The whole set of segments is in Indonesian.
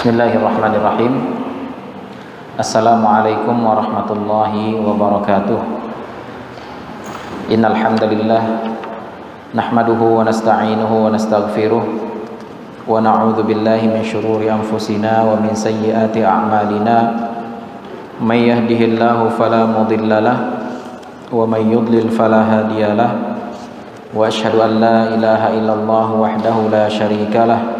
Bismillahirrahmanirrahim. Assalamualaikum warahmatullahi wabarakatuh. Innal hamdalillah nahmaduhu wa nasta'inuhu wa nastaghfiruh wa na'udzu billahi min shururi anfusina wa min sayyiati a'malina. May yahdihillahu fala mudilla lahu wa may yudlil fala hadiya lahu wa ashhadu an la ilaha illallah wahdahu la syarika lahu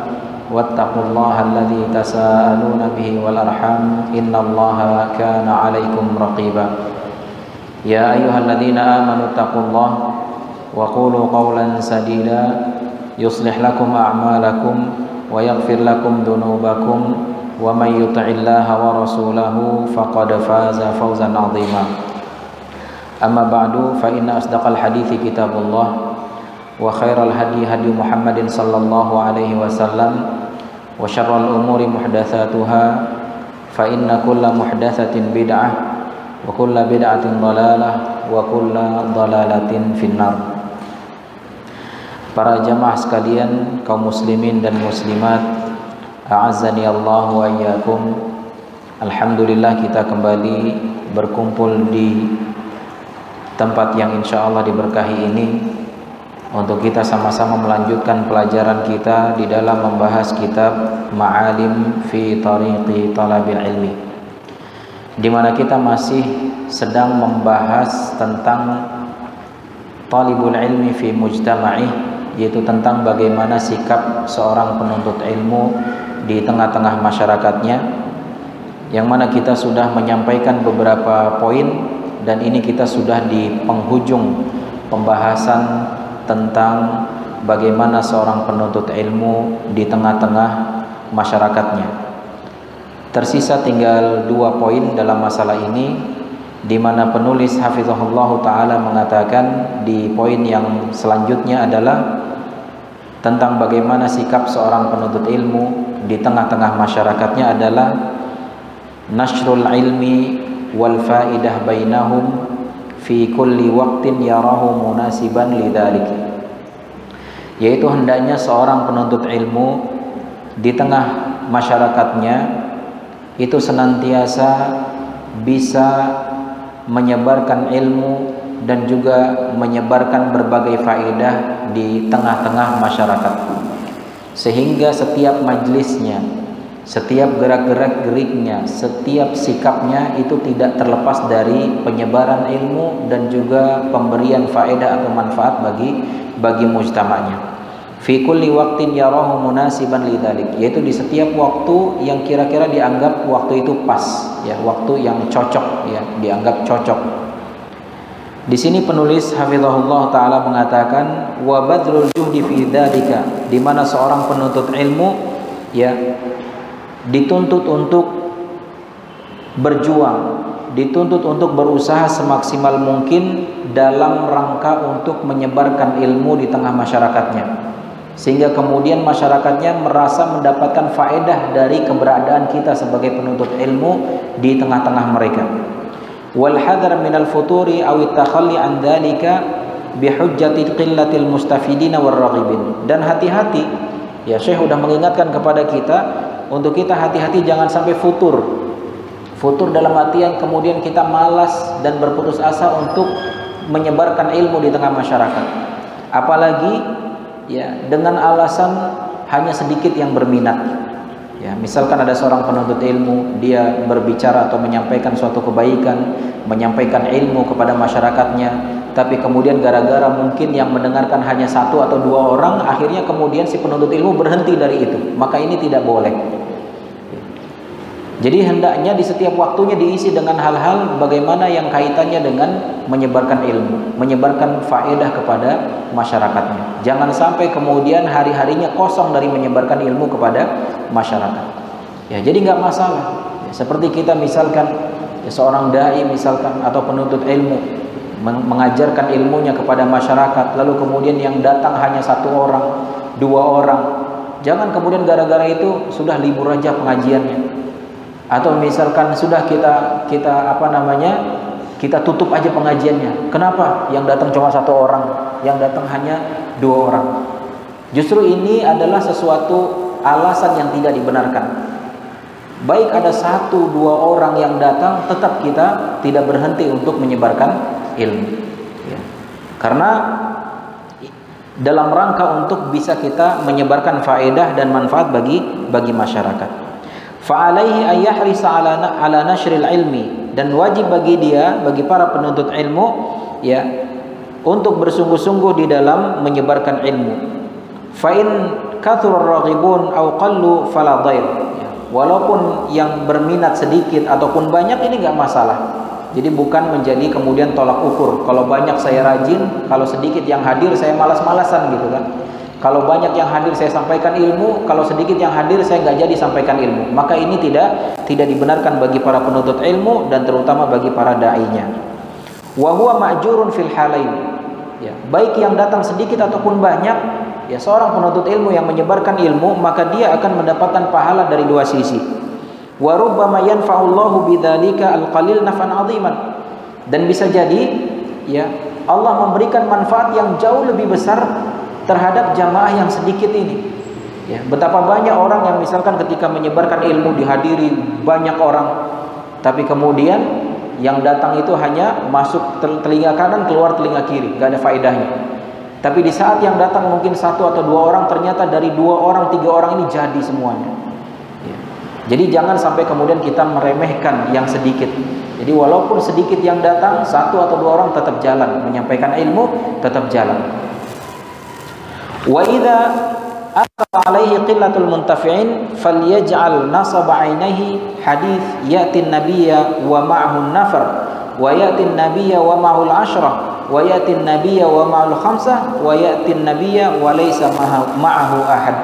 واتقوا الله الذي تساءلون به والأرحام إن الله كان عليكم رقيبا يا أيها الذين آمنوا اتقوا الله وقولوا قولا سديدا يصلح لكم أعمالكم ويغفر لكم ذنوبكم ومن يطع الله ورسوله فقد فاز فوزا عظيما أما بعد فإن أصدق الحديث كتاب الله وخير الهدي هدي محمد صلى الله عليه وسلم وشر الأمور محدثاتها فإن كل محدثة بدعة وكل بدعة ضلالة وكل ضلالة في النار Para jamaah sekalian, kaum muslimin dan muslimat, a'azzani Allah wa iyyakum. Alhamdulillah kita kembali berkumpul di tempat yang insya Allah diberkahi ini untuk kita sama-sama melanjutkan pelajaran kita di dalam membahas kitab Ma'alim fi Tariqi Talabil Ilmi di mana kita masih sedang membahas tentang talibul ilmi fi mujtama'i yaitu tentang bagaimana sikap seorang penuntut ilmu di tengah-tengah masyarakatnya yang mana kita sudah menyampaikan beberapa poin dan ini kita sudah di penghujung pembahasan tentang bagaimana seorang penuntut ilmu di tengah-tengah masyarakatnya. Tersisa tinggal dua poin dalam masalah ini di mana penulis hafizahullah taala mengatakan di poin yang selanjutnya adalah tentang bagaimana sikap seorang penuntut ilmu di tengah-tengah masyarakatnya adalah nasrul ilmi wal faidah bainahum fi kulli waqtin yarahu munasiban lidzalik yaitu hendaknya seorang penuntut ilmu di tengah masyarakatnya itu senantiasa bisa menyebarkan ilmu dan juga menyebarkan berbagai faedah di tengah-tengah masyarakat sehingga setiap majlisnya setiap gerak-gerak geriknya, setiap sikapnya itu tidak terlepas dari penyebaran ilmu dan juga pemberian faedah atau manfaat bagi bagi mujtamanya. Fi kulli waqtin yarahu munasiban lidzalik, yaitu di setiap waktu yang kira-kira dianggap waktu itu pas, ya, waktu yang cocok, ya, dianggap cocok. Di sini penulis hafizahullah taala mengatakan wa badrul juhdi fi dzalika, di mana seorang penuntut ilmu ya dituntut untuk berjuang, dituntut untuk berusaha semaksimal mungkin dalam rangka untuk menyebarkan ilmu di tengah masyarakatnya. Sehingga kemudian masyarakatnya merasa mendapatkan faedah dari keberadaan kita sebagai penuntut ilmu di tengah-tengah mereka. Wal hadar minal futuri aw takhalli an dzalika bihujjati qillatil mustafidina war Dan hati-hati ya Syekh sudah mengingatkan kepada kita untuk kita hati-hati jangan sampai futur. Futur dalam artian kemudian kita malas dan berputus asa untuk menyebarkan ilmu di tengah masyarakat. Apalagi ya dengan alasan hanya sedikit yang berminat. Ya, misalkan ada seorang penuntut ilmu, dia berbicara atau menyampaikan suatu kebaikan, menyampaikan ilmu kepada masyarakatnya, tapi kemudian gara-gara mungkin yang mendengarkan hanya satu atau dua orang, akhirnya kemudian si penuntut ilmu berhenti dari itu. Maka ini tidak boleh. Jadi hendaknya di setiap waktunya diisi dengan hal-hal bagaimana yang kaitannya dengan menyebarkan ilmu, menyebarkan faedah kepada masyarakatnya. Jangan sampai kemudian hari-harinya kosong dari menyebarkan ilmu kepada masyarakat. Ya, jadi nggak masalah. Ya, seperti kita misalkan ya, seorang dai misalkan atau penuntut ilmu mengajarkan ilmunya kepada masyarakat lalu kemudian yang datang hanya satu orang, dua orang. Jangan kemudian gara-gara itu sudah libur aja pengajiannya. Atau misalkan sudah kita kita apa namanya? kita tutup aja pengajiannya. Kenapa? Yang datang cuma satu orang, yang datang hanya dua orang. Justru ini adalah sesuatu alasan yang tidak dibenarkan. Baik ada satu dua orang yang datang, tetap kita tidak berhenti untuk menyebarkan ilmu. Ya. Karena dalam rangka untuk bisa kita menyebarkan faedah dan manfaat bagi bagi masyarakat. Fa'alaihi ayyahrisa ala ala nashril ilmi dan wajib bagi dia bagi para penuntut ilmu ya untuk bersungguh-sungguh di dalam menyebarkan ilmu. Fa in kathura raghibun aw qallu ya. Walaupun yang berminat sedikit ataupun banyak ini enggak masalah. Jadi bukan menjadi kemudian tolak ukur. Kalau banyak saya rajin, kalau sedikit yang hadir saya malas-malasan gitu kan. Kalau banyak yang hadir saya sampaikan ilmu, kalau sedikit yang hadir saya nggak jadi sampaikan ilmu. Maka ini tidak tidak dibenarkan bagi para penuntut ilmu dan terutama bagi para dai-nya. Wa huwa ma'jurun fil halain. Ya, baik yang datang sedikit ataupun banyak ya seorang penuntut ilmu yang menyebarkan ilmu maka dia akan mendapatkan pahala dari dua sisi wa rubbama alqalil nafan 'aziman. Dan bisa jadi ya Allah memberikan manfaat yang jauh lebih besar terhadap jamaah yang sedikit ini. Ya betapa banyak orang yang misalkan ketika menyebarkan ilmu dihadiri banyak orang. Tapi kemudian yang datang itu hanya masuk telinga kanan keluar telinga kiri. Gak ada faedahnya. Tapi di saat yang datang mungkin satu atau dua orang ternyata dari dua orang tiga orang ini jadi semuanya. Jadi jangan sampai kemudian kita meremehkan yang sedikit. Jadi walaupun sedikit yang datang satu atau dua orang tetap jalan menyampaikan ilmu tetap jalan. Wa idza ata alaihi qillatul muntafi'in falyaj'al nasab 'ainaihi hadis ya'ti an-nabiyya wa ma'ahu an-nafar wa ya'ti an-nabiyya wa ma'ahu al-'ashrah wa yatin nabiyya wa ma'al khamsah wa yatin nabiyya wa laysa ma'ahu ahad.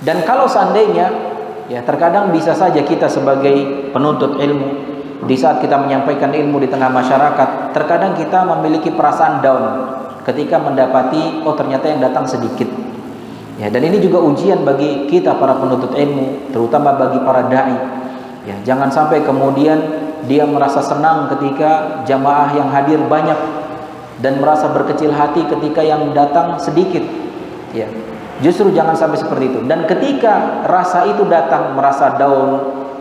Dan kalau seandainya ya terkadang bisa saja kita sebagai penuntut ilmu di saat kita menyampaikan ilmu di tengah masyarakat, terkadang kita memiliki perasaan down ketika mendapati oh ternyata yang datang sedikit. Ya, dan ini juga ujian bagi kita para penuntut ilmu, terutama bagi para dai. Ya, jangan sampai kemudian dia merasa senang ketika jamaah yang hadir banyak dan merasa berkecil hati ketika yang datang sedikit. Ya. Justru jangan sampai seperti itu. Dan ketika rasa itu datang merasa down,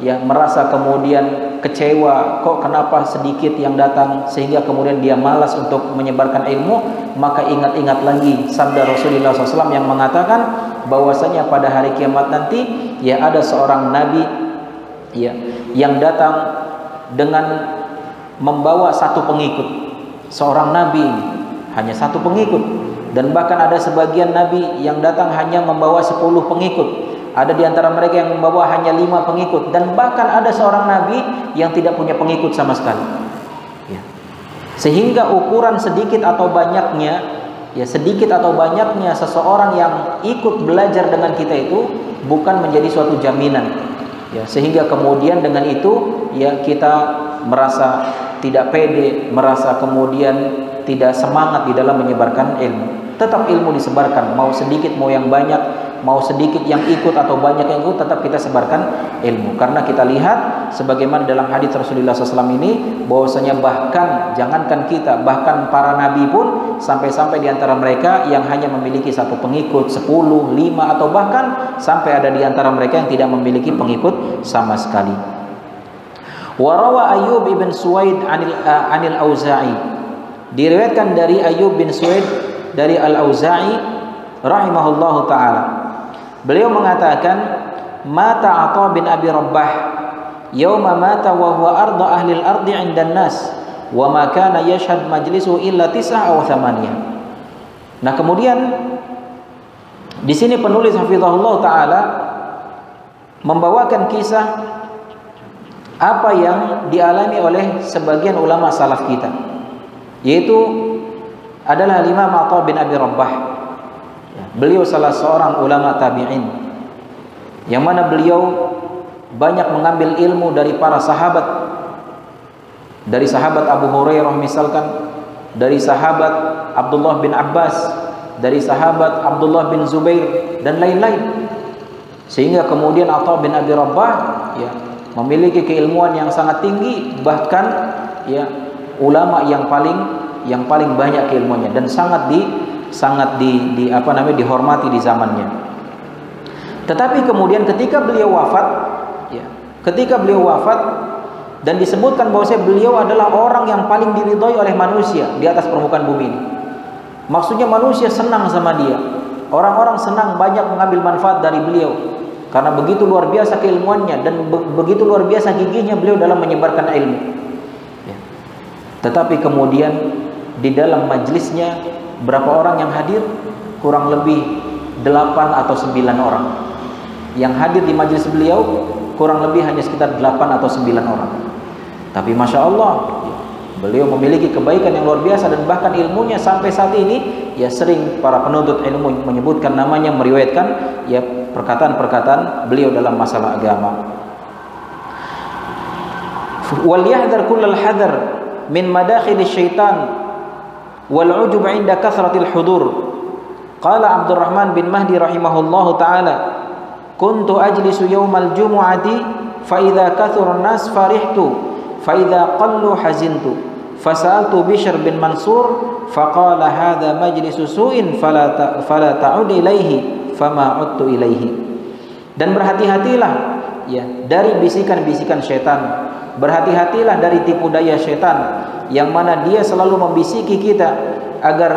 ya, merasa kemudian kecewa, kok kenapa sedikit yang datang sehingga kemudian dia malas untuk menyebarkan ilmu, maka ingat-ingat lagi sabda Rasulullah SAW yang mengatakan bahwasanya pada hari kiamat nanti ya ada seorang nabi ya yang datang dengan membawa satu pengikut seorang nabi hanya satu pengikut dan bahkan ada sebagian nabi yang datang hanya membawa sepuluh pengikut. Ada di antara mereka yang membawa hanya lima pengikut. Dan bahkan ada seorang nabi yang tidak punya pengikut sama sekali. Ya. sehingga ukuran sedikit atau banyaknya ya sedikit atau banyaknya seseorang yang ikut belajar dengan kita itu bukan menjadi suatu jaminan. Ya sehingga kemudian dengan itu ya kita merasa tidak pede, merasa kemudian tidak semangat di dalam menyebarkan ilmu. Tetap ilmu disebarkan, mau sedikit mau yang banyak, mau sedikit yang ikut atau banyak yang ikut, tetap kita sebarkan ilmu. Karena kita lihat sebagaimana dalam hadis Rasulullah SAW ini, bahwasanya bahkan jangankan kita, bahkan para nabi pun sampai-sampai di antara mereka yang hanya memiliki satu pengikut, sepuluh, lima atau bahkan sampai ada di antara mereka yang tidak memiliki pengikut sama sekali. Warawa Ayub ibn Suwaid anil, uh, anil Auza'i. Diriwayatkan dari Ayub bin Suwaid dari Al-Auza'i rahimahullahu taala. Beliau mengatakan mata Atha bin Abi Rabbah yauma mata wa huwa arda ahli al-ardi 'inda nas wa ma kana yashhad majlisu illa tis'a aw thamaniyah. Nah, kemudian di sini penulis hafizahullah taala membawakan kisah apa yang dialami oleh sebagian ulama salaf kita yaitu adalah Imam Atha bin Abi Rabbah ya, beliau salah seorang ulama tabi'in yang mana beliau banyak mengambil ilmu dari para sahabat dari sahabat Abu Hurairah misalkan dari sahabat Abdullah bin Abbas dari sahabat Abdullah bin Zubair dan lain-lain. Sehingga kemudian Atha bin Abi Rabbah ya memiliki keilmuan yang sangat tinggi bahkan ya ulama yang paling yang paling banyak keilmuannya dan sangat di sangat di, di apa namanya dihormati di zamannya. Tetapi kemudian ketika beliau wafat ya, ketika beliau wafat dan disebutkan bahwa beliau adalah orang yang paling diridhoi oleh manusia di atas permukaan bumi ini. Maksudnya manusia senang sama dia. Orang-orang senang banyak mengambil manfaat dari beliau karena begitu luar biasa keilmuannya dan be begitu luar biasa gigihnya beliau dalam menyebarkan ilmu. Tetapi kemudian di dalam majlisnya berapa orang yang hadir? Kurang lebih 8 atau 9 orang. Yang hadir di majlis beliau kurang lebih hanya sekitar 8 atau 9 orang. Tapi Masya Allah, beliau memiliki kebaikan yang luar biasa dan bahkan ilmunya sampai saat ini ya sering para penuntut ilmu menyebutkan namanya meriwayatkan ya perkataan-perkataan beliau dalam masalah agama. Wal yahdar kullal hadar min madakhil syaitan wal ujub 'inda kathratil hudur. Qala Abdurrahman bin Mahdi rahimahullahu taala, "Kuntu ajlisu yaumal jumu'ati fa idza kathura an-nas farihtu fa idza qallu hazintu." Fasaltu Bishr bin Mansur faqala hadha majlisu su'in fala ta, fala ta'ud ilaihi fama udtu ilaihi. Dan berhati-hatilah ya dari bisikan-bisikan setan. Berhati-hatilah dari tipu daya setan yang mana dia selalu membisiki kita agar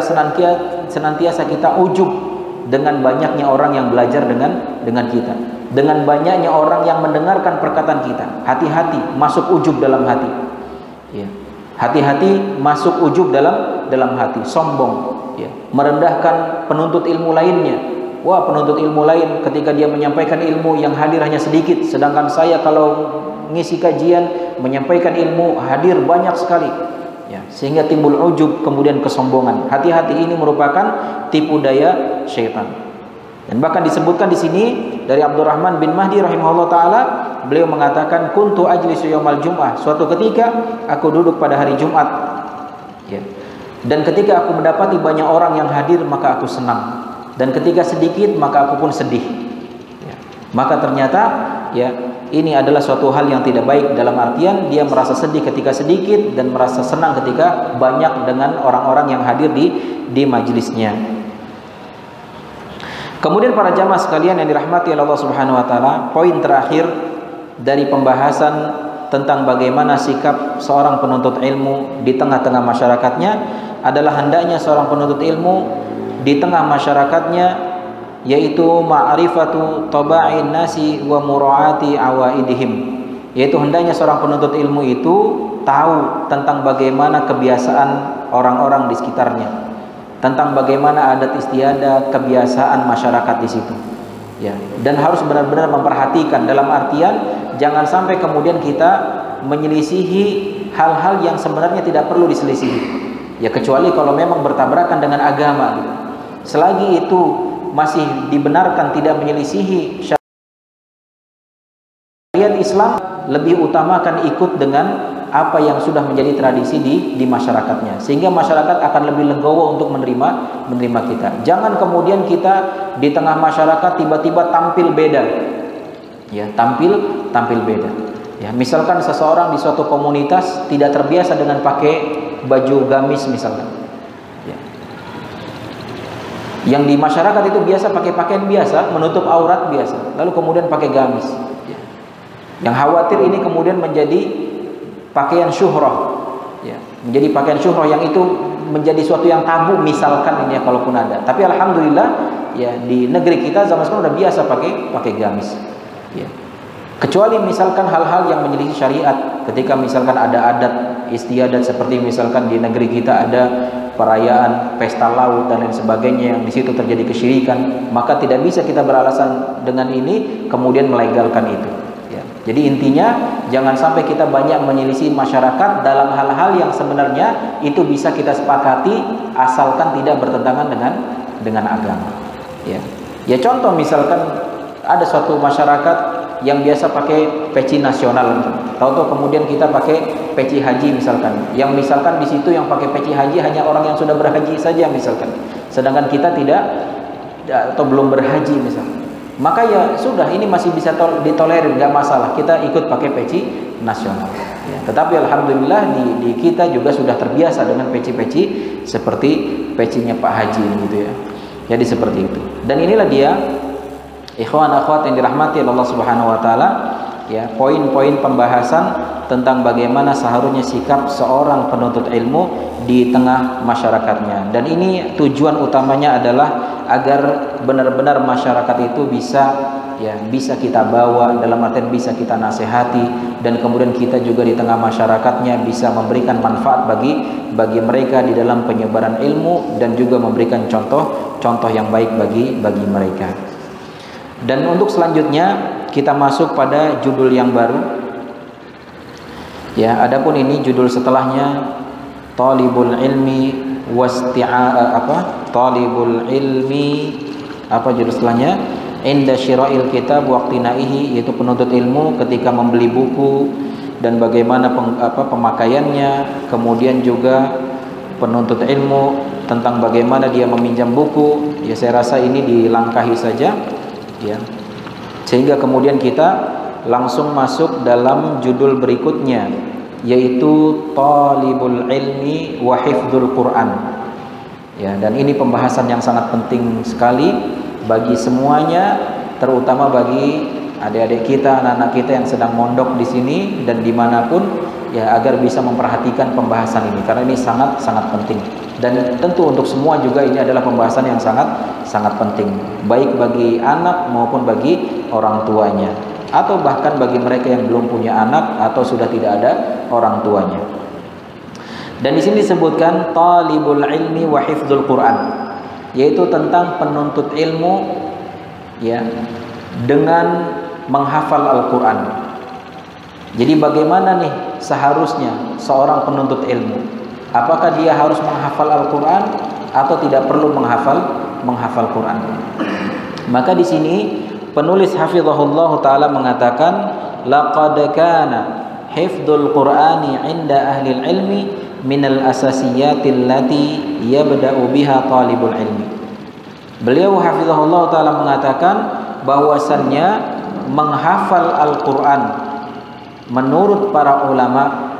senantiasa kita ujub dengan banyaknya orang yang belajar dengan dengan kita. Dengan banyaknya orang yang mendengarkan perkataan kita. Hati-hati masuk ujub dalam hati. Ya. Hati-hati masuk ujub dalam dalam hati. Sombong. Ya. Merendahkan penuntut ilmu lainnya wah penuntut ilmu lain ketika dia menyampaikan ilmu yang hadir hanya sedikit. Sedangkan saya kalau ngisi kajian menyampaikan ilmu hadir banyak sekali. Ya sehingga timbul ujub kemudian kesombongan. Hati-hati ini merupakan tipu daya syaitan. Dan bahkan disebutkan di sini dari Abdurrahman bin Mahdi rahimahullah taala beliau mengatakan kuntu ajlisu yaumal jum'ah. Suatu ketika aku duduk pada hari Jumat. Ya. Dan ketika aku mendapati banyak orang yang hadir maka aku senang dan ketika sedikit maka aku pun sedih ya. maka ternyata ya ini adalah suatu hal yang tidak baik dalam artian dia merasa sedih ketika sedikit dan merasa senang ketika banyak dengan orang-orang yang hadir di di majelisnya. Kemudian para jamaah sekalian yang dirahmati Allah Subhanahu wa taala, poin terakhir dari pembahasan tentang bagaimana sikap seorang penuntut ilmu di tengah-tengah masyarakatnya adalah hendaknya seorang penuntut ilmu di tengah masyarakatnya yaitu ma'rifatu taba'in nasi wa muraati awaidihim. Yaitu hendaknya seorang penuntut ilmu itu tahu tentang bagaimana kebiasaan orang-orang di sekitarnya. Tentang bagaimana adat istiadat kebiasaan masyarakat di situ. Ya dan harus benar-benar memperhatikan. Dalam artian jangan sampai kemudian kita menyelisihi hal-hal yang sebenarnya tidak perlu diselisihi. Ya kecuali kalau memang bertabrakan dengan agama selagi itu masih dibenarkan tidak menyelisihi syariat Islam lebih utamakan ikut dengan apa yang sudah menjadi tradisi di di masyarakatnya. Sehingga masyarakat akan lebih legowo untuk menerima menerima kita. Jangan kemudian kita di tengah masyarakat tiba-tiba tampil beda. Ya tampil tampil beda. Ya misalkan seseorang di suatu komunitas tidak terbiasa dengan pakai baju gamis misalkan yang di masyarakat itu biasa pakai pakaian biasa, menutup aurat biasa, lalu kemudian pakai gamis. Ya. Yang khawatir ini kemudian menjadi pakaian syuhrah, ya. menjadi pakaian syuhrah yang itu menjadi suatu yang tabu misalkan ini ya kalaupun ada. Tapi alhamdulillah ya di negeri kita zaman sekarang udah biasa pakai pakai gamis. Ya. Kecuali misalkan hal-hal yang menyelisih syariat, ketika misalkan ada adat istiadat seperti misalkan di negeri kita ada perayaan pesta laut dan lain sebagainya yang di situ terjadi kesyirikan, maka tidak bisa kita beralasan dengan ini kemudian melegalkan itu. Ya. Jadi intinya jangan sampai kita banyak menyelisih masyarakat dalam hal-hal yang sebenarnya itu bisa kita sepakati asalkan tidak bertentangan dengan dengan agama. Ya, ya contoh misalkan ada suatu masyarakat yang biasa pakai peci nasional. Tahu-tahu kemudian kita pakai peci haji misalkan. Yang misalkan di situ yang pakai peci haji hanya orang yang sudah berhaji saja misalkan. Sedangkan kita tidak atau belum berhaji misalkan maka ya sudah ini masih bisa ditolerir nggak masalah. Kita ikut pakai peci nasional. Ya, tetapi alhamdulillah di, di kita juga sudah terbiasa dengan peci-peci seperti pecinya Pak Haji gitu ya. Jadi seperti itu. Dan inilah dia Ikhwan akhwat yang dirahmati Allah Subhanahu wa taala, ya, poin-poin pembahasan tentang bagaimana seharusnya sikap seorang penuntut ilmu di tengah masyarakatnya. Dan ini tujuan utamanya adalah agar benar-benar masyarakat itu bisa ya bisa kita bawa dalam artian bisa kita nasihati dan kemudian kita juga di tengah masyarakatnya bisa memberikan manfaat bagi bagi mereka di dalam penyebaran ilmu dan juga memberikan contoh contoh yang baik bagi bagi mereka. Dan untuk selanjutnya kita masuk pada judul yang baru. Ya, adapun ini judul setelahnya Talibul ilmi wasti'a eh, apa? Talibul ilmi apa judul setelahnya? Inda syira'il kitab waqtinaihi yaitu penuntut ilmu ketika membeli buku dan bagaimana peng, apa pemakaiannya, kemudian juga penuntut ilmu tentang bagaimana dia meminjam buku. Ya saya rasa ini dilangkahi saja ya. Sehingga kemudian kita langsung masuk dalam judul berikutnya yaitu talibul ilmi wa hifdzul Quran. Ya dan ini pembahasan yang sangat penting sekali bagi semuanya terutama bagi adik-adik kita anak-anak kita yang sedang mondok di sini dan di mana pun ya agar bisa memperhatikan pembahasan ini karena ini sangat sangat penting dan tentu untuk semua juga ini adalah pembahasan yang sangat sangat penting baik bagi anak maupun bagi orang tuanya atau bahkan bagi mereka yang belum punya anak atau sudah tidak ada orang tuanya. Dan di sini disebutkan talibul ilmi wa hifdzul Quran yaitu tentang penuntut ilmu ya dengan menghafal Al-Qur'an. Jadi bagaimana nih seharusnya seorang penuntut ilmu Apakah dia harus menghafal Al-Quran atau tidak perlu menghafal menghafal Quran? Maka di sini penulis hafizahullah taala mengatakan laqad kana hifdzul Qur'ani 'inda ahli ilmi min al-asasiyatil lati yabda'u biha talibul ilmi. Beliau hafizahullah taala mengatakan bahwasannya menghafal Al-Qur'an menurut para ulama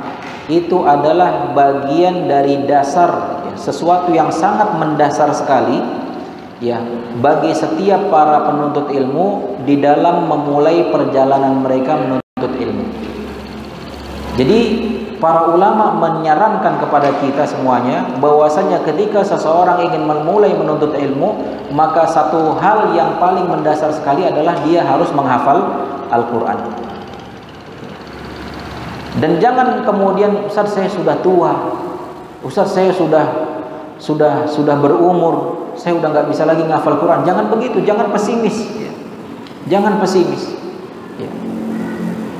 itu adalah bagian dari dasar ya, sesuatu yang sangat mendasar sekali ya bagi setiap para penuntut ilmu di dalam memulai perjalanan mereka menuntut ilmu. Jadi para ulama menyarankan kepada kita semuanya bahwasanya ketika seseorang ingin memulai menuntut ilmu maka satu hal yang paling mendasar sekali adalah dia harus menghafal Al-Qur'an. Dan jangan kemudian Ustaz saya sudah tua. Ustaz saya sudah sudah sudah berumur, saya udah nggak bisa lagi ngafal Quran. Jangan begitu, jangan pesimis. Jangan pesimis. Ya.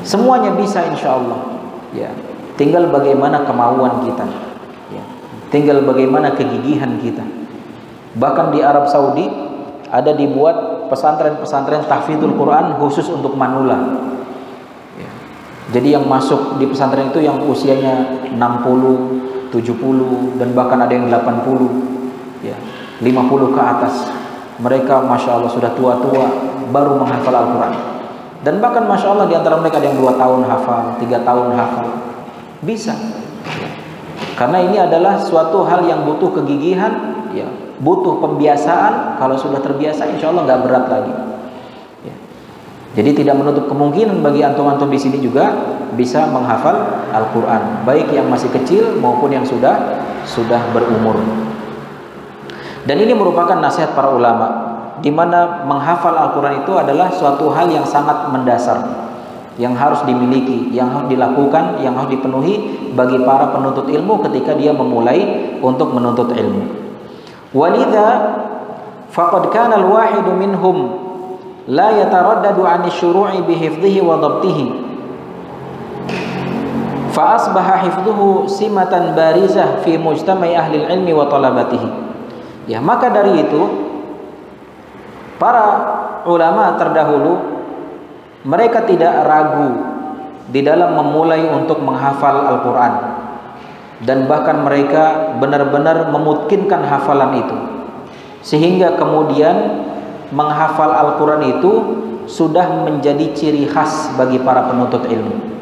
Semuanya bisa insya Allah. Ya. Tinggal bagaimana kemauan kita. Ya. Tinggal bagaimana kegigihan kita. Bahkan di Arab Saudi ada dibuat pesantren-pesantren tahfidzul Quran khusus untuk manula. Jadi yang masuk di pesantren itu yang usianya 60, 70 dan bahkan ada yang 80 ya, 50 ke atas. Mereka Masya Allah sudah tua-tua baru menghafal Al-Quran. Dan bahkan Masya Allah di antara mereka ada yang 2 tahun hafal, 3 tahun hafal. Bisa. Karena ini adalah suatu hal yang butuh kegigihan, ya, butuh pembiasaan. Kalau sudah terbiasa, insya Allah nggak berat lagi. Jadi tidak menutup kemungkinan bagi antum-antum di sini juga bisa menghafal Al-Qur'an, baik yang masih kecil maupun yang sudah sudah berumur. Dan ini merupakan nasihat para ulama di mana menghafal Al-Qur'an itu adalah suatu hal yang sangat mendasar yang harus dimiliki, yang harus dilakukan, yang harus dipenuhi bagi para penuntut ilmu ketika dia memulai untuk menuntut ilmu. Walidha faqad kana al-wahidu minhum la yataraddadu 'an syuru'i bihifdhihi wa dhabtihi. Fa asbaha hifdhuhu simatan barizah fi mujtama'i ahli ilmi wa talabatihi. Ya maka dari itu para ulama terdahulu mereka tidak ragu di dalam memulai untuk menghafal Al-Qur'an. Dan bahkan mereka benar-benar memungkinkan hafalan itu. Sehingga kemudian menghafal Al-Qur'an itu sudah menjadi ciri khas bagi para penuntut ilmu.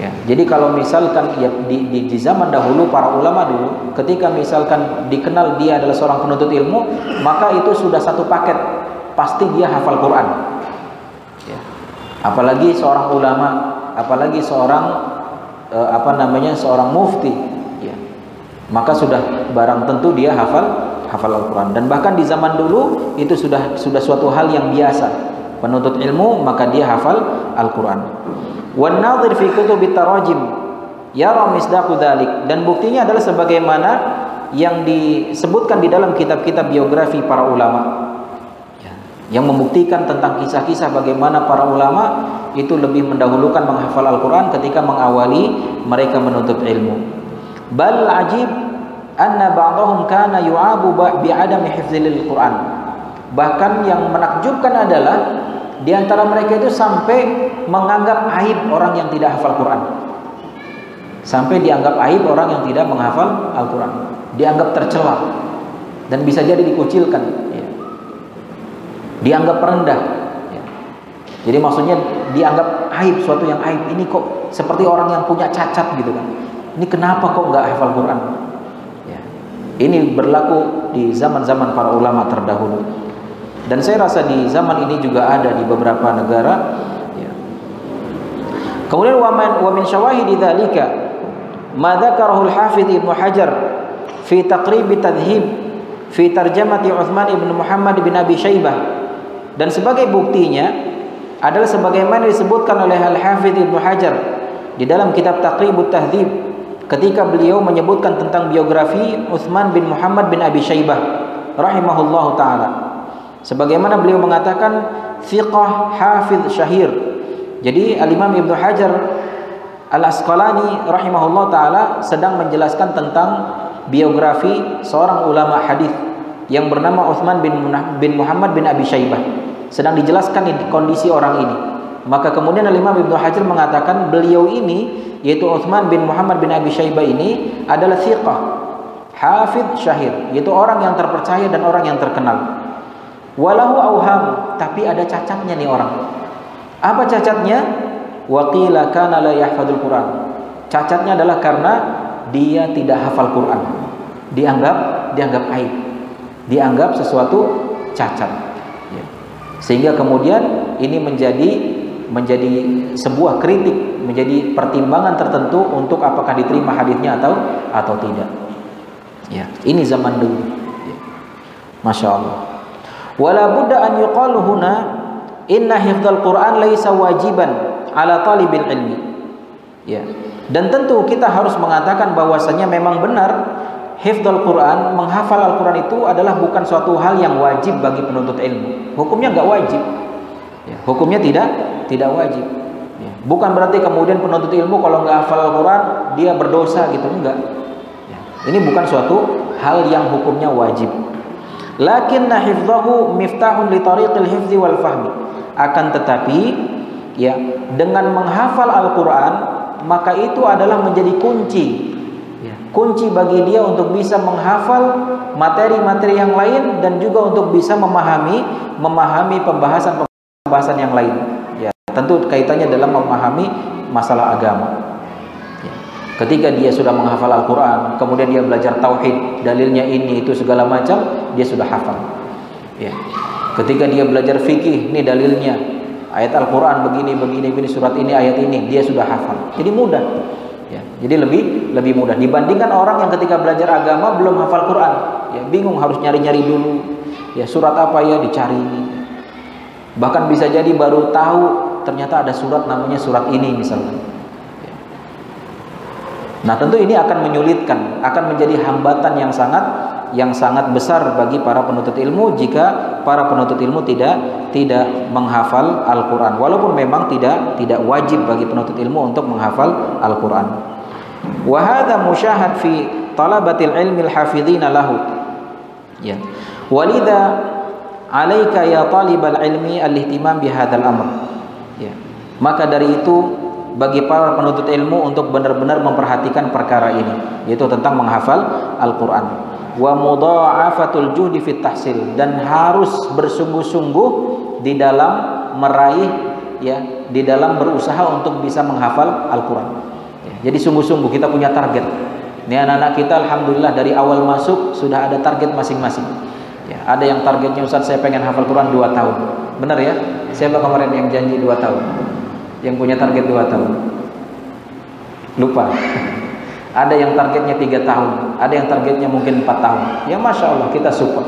Ya, jadi kalau misalkan ya, di, di, di zaman dahulu para ulama dulu ketika misalkan dikenal dia adalah seorang penuntut ilmu, maka itu sudah satu paket pasti dia hafal Quran. Ya. Apalagi seorang ulama, apalagi seorang eh, apa namanya seorang mufti, ya. maka sudah barang tentu dia hafal hafal Al-Quran. Dan bahkan di zaman dulu itu sudah sudah suatu hal yang biasa. Penuntut ilmu maka dia hafal Al-Quran. Wan fi kutubi tarajim. Yara dzalik dan buktinya adalah sebagaimana yang disebutkan di dalam kitab-kitab biografi para ulama. Ya, yang membuktikan tentang kisah-kisah bagaimana para ulama itu lebih mendahulukan menghafal Al-Quran ketika mengawali mereka menuntut ilmu. Bal ajib anna ba'dahum kana yu'abu bi'adami hifdzil Qur'an. Bahkan yang menakjubkan adalah di antara mereka itu sampai menganggap aib orang yang tidak hafal Quran. Sampai dianggap aib orang yang tidak menghafal Al-Quran. Dianggap tercela dan bisa jadi dikucilkan. Ya. Dianggap rendah. Ya. Jadi maksudnya dianggap aib suatu yang aib. Ini kok seperti orang yang punya cacat gitu kan. Ini kenapa kok nggak hafal Quran? Ini berlaku di zaman-zaman para ulama terdahulu. Dan saya rasa di zaman ini juga ada di beberapa negara. Ya. Kemudian waman wamin syawahidi dzalika ma dzakarahu al-Hafidz Ibnu Hajar fi taqrib tadhhib fi tarjamati Utsman ibn Muhammad bin Abi Syaibah dan sebagai buktinya adalah sebagaimana disebutkan oleh Al-Hafidz Ibnu Hajar di dalam kitab Taqribut Tahdzib ketika beliau menyebutkan tentang biografi Utsman bin Muhammad bin Abi Syaibah rahimahullah taala. Sebagaimana beliau mengatakan fiqah hafiz syahir. Jadi Al-Imam Ibnu Hajar Al-Asqalani rahimahullah taala sedang menjelaskan tentang biografi seorang ulama hadis yang bernama Utsman bin Muhammad bin Abi Syaibah. Sedang dijelaskan kondisi orang ini. Maka kemudian Al-Imam Ibnu Hajar mengatakan beliau ini yaitu Uthman bin Muhammad bin Abi Syaibah ini adalah thiqah, hafid syahid, yaitu orang yang terpercaya dan orang yang terkenal. Walahu auham, tapi ada cacatnya nih orang. Apa cacatnya? Waqila kana la yahfadul Quran. Cacatnya adalah karena dia tidak hafal Quran. Dianggap dianggap aib. Dianggap sesuatu cacat. Ya. Sehingga kemudian ini menjadi menjadi sebuah kritik, menjadi pertimbangan tertentu untuk apakah diterima hadisnya atau atau tidak. Ya, ini zaman dulu. Ya. Masya Allah. Wala budda an yuqalu huna inna hifdzal Quran laisa wajiban ala talibil ilmi. Ya. Dan tentu kita harus mengatakan bahwasanya memang benar hifdzal Quran, menghafal Al-Quran itu adalah bukan suatu hal yang wajib bagi penuntut ilmu. Hukumnya enggak wajib. Ya, hukumnya tidak tidak wajib. Ya. Bukan berarti kemudian penuntut ilmu kalau nggak hafal Al-Quran dia berdosa gitu enggak. Ya. Ini bukan suatu hal yang hukumnya wajib. Lakin hifdhahu miftahun li tariqil hifzi wal fahmi. Akan tetapi ya dengan menghafal Al-Quran maka itu adalah menjadi kunci ya, kunci bagi dia untuk bisa menghafal materi-materi yang lain dan juga untuk bisa memahami memahami pembahasan pembahasan yang lain. Tentu kaitannya dalam memahami masalah agama. Ya. Ketika dia sudah menghafal Al-Quran, kemudian dia belajar tauhid, dalilnya ini itu segala macam, dia sudah hafal. Ya. Ketika dia belajar fikih, ini dalilnya ayat Al-Quran begini, begini, begini, surat ini, ayat ini, dia sudah hafal. Jadi mudah. Ya. Jadi lebih lebih mudah dibandingkan orang yang ketika belajar agama belum hafal Quran, ya bingung harus nyari-nyari dulu. Ya surat apa ya dicari. Bahkan bisa jadi baru tahu ternyata ada surat namanya surat ini misalnya. Nah, tentu ini akan menyulitkan, akan menjadi hambatan yang sangat yang sangat besar bagi para penuntut ilmu jika para penuntut ilmu tidak tidak menghafal Al-Qur'an. Walaupun memang tidak tidak wajib bagi penuntut ilmu untuk menghafal Al-Qur'an. Wa hadha musyahad fi talabatil ilmi al-hafidhina lahu. Ya. Walidha alaika ya talibal ilmi al-ihtimam bihadzal amr. Ya. Maka dari itu bagi para penuntut ilmu untuk benar-benar memperhatikan perkara ini yaitu tentang menghafal Al-Qur'an wa mudha'afatul juhdi fit tahsil dan harus bersungguh-sungguh di dalam meraih ya di dalam berusaha untuk bisa menghafal Al-Qur'an. Ya, jadi sungguh-sungguh kita punya target. Ini anak-anak kita alhamdulillah dari awal masuk sudah ada target masing-masing. Ya, ada yang targetnya Ustaz saya pengen hafal Quran 2 tahun. Benar ya? Siapa kemarin yang janji 2 tahun? Yang punya target 2 tahun. Lupa. ada yang targetnya 3 tahun, ada yang targetnya mungkin 4 tahun. Ya Masya Allah kita support.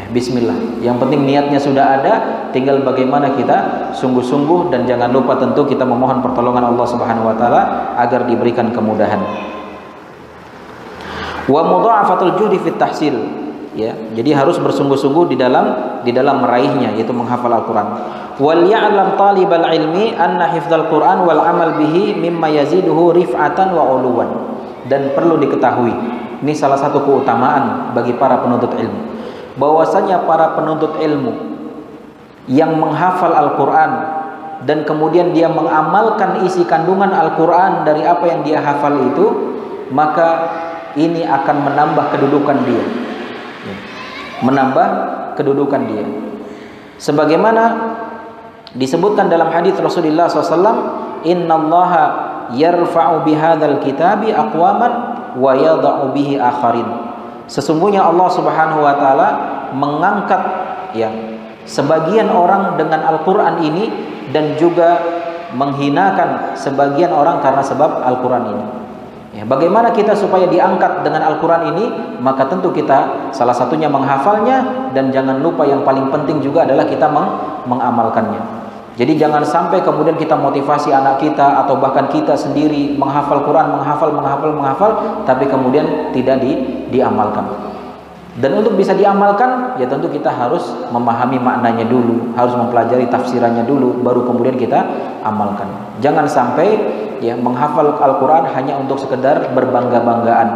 Ya, Bismillah. Yang penting niatnya sudah ada, tinggal bagaimana kita sungguh-sungguh dan jangan lupa tentu kita memohon pertolongan Allah Subhanahu wa taala agar diberikan kemudahan wa mudha'afatul judi fit tahsil ya. Jadi harus bersungguh-sungguh di dalam di dalam meraihnya yaitu menghafal Al-Qur'an. Wal ya'lam talibal ilmi anna hifdzal Qur'an wal amal bihi mimma yaziduhu rif'atan wa uluwan. Dan perlu diketahui ini salah satu keutamaan bagi para penuntut ilmu. Bahwasanya para penuntut ilmu yang menghafal Al-Qur'an dan kemudian dia mengamalkan isi kandungan Al-Qur'an dari apa yang dia hafal itu maka ini akan menambah kedudukan dia. Menambah kedudukan dia. Sebagaimana disebutkan dalam hadis Rasulullah SAW innallaha yarfa'u bihadzal kitabi aqwaman wa yadha'u bihi akharin. Sesungguhnya Allah Subhanahu wa taala mengangkat ya sebagian orang dengan Al-Qur'an ini dan juga menghinakan sebagian orang karena sebab Al-Qur'an ini Ya, bagaimana kita supaya diangkat dengan Al-Quran ini? Maka tentu kita salah satunya menghafalnya dan jangan lupa yang paling penting juga adalah kita meng mengamalkannya. Jadi jangan sampai kemudian kita motivasi anak kita atau bahkan kita sendiri menghafal Quran, menghafal, menghafal, menghafal, tapi kemudian tidak di, diamalkan. Dan untuk bisa diamalkan, ya tentu kita harus memahami maknanya dulu, harus mempelajari tafsirannya dulu, baru kemudian kita amalkan. Jangan sampai ya menghafal Al-Qur'an hanya untuk sekedar berbangga-banggaan.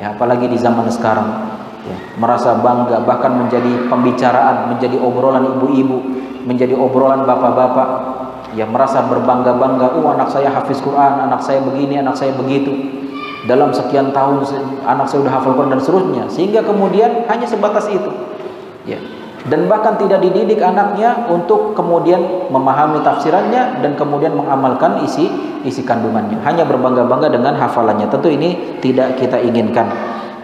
Ya, apalagi di zaman sekarang. Ya, merasa bangga bahkan menjadi pembicaraan, menjadi obrolan ibu-ibu, menjadi obrolan bapak-bapak. Ya, merasa berbangga-bangga, "Oh, anak saya hafiz Quran, anak saya begini, anak saya begitu." Dalam sekian tahun anak saya sudah hafal Quran dan seterusnya, sehingga kemudian hanya sebatas itu. Ya, dan bahkan tidak dididik anaknya untuk kemudian memahami tafsirannya dan kemudian mengamalkan isi isi kandungannya. Hanya berbangga-bangga dengan hafalannya. Tentu ini tidak kita inginkan.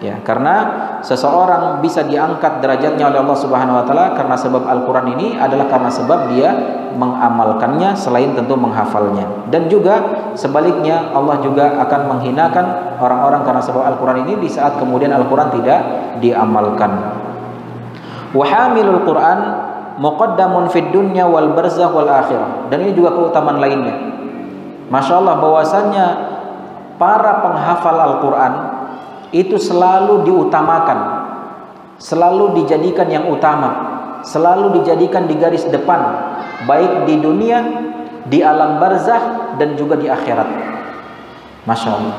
Ya karena seseorang bisa diangkat derajatnya oleh Allah Subhanahu wa taala karena sebab Al-Qur'an ini adalah karena sebab dia mengamalkannya selain tentu menghafalnya. Dan juga sebaliknya Allah juga akan menghinakan orang-orang karena sebab Al-Qur'an ini di saat kemudian Al-Qur'an tidak diamalkan Wahamilul Quran muqaddamun fid dunya wal barzakh wal akhirah. Dan ini juga keutamaan lainnya. Masya Allah bahwasannya para penghafal Al-Quran itu selalu diutamakan, selalu dijadikan yang utama, selalu dijadikan di garis depan, baik di dunia, di alam barzah dan juga di akhirat. Masya Allah.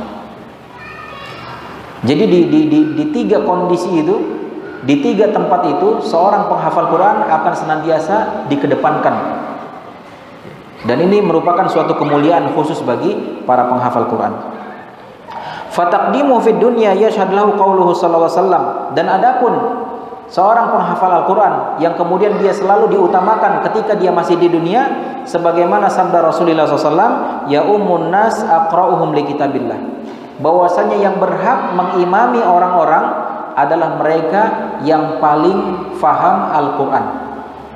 Jadi di, di, di, di tiga kondisi itu di tiga tempat itu seorang penghafal Quran akan senantiasa dikedepankan. Dan ini merupakan suatu kemuliaan khusus bagi para penghafal Quran. Fataqdimu fid dunya qauluhu sallallahu alaihi wasallam dan adapun seorang penghafal Al-Qur'an yang kemudian dia selalu diutamakan ketika dia masih di dunia sebagaimana sabda Rasulullah SAW ya ummun nas aqra'uhum li kitabillah bahwasanya yang berhak mengimami orang-orang adalah mereka yang paling faham Al-Quran.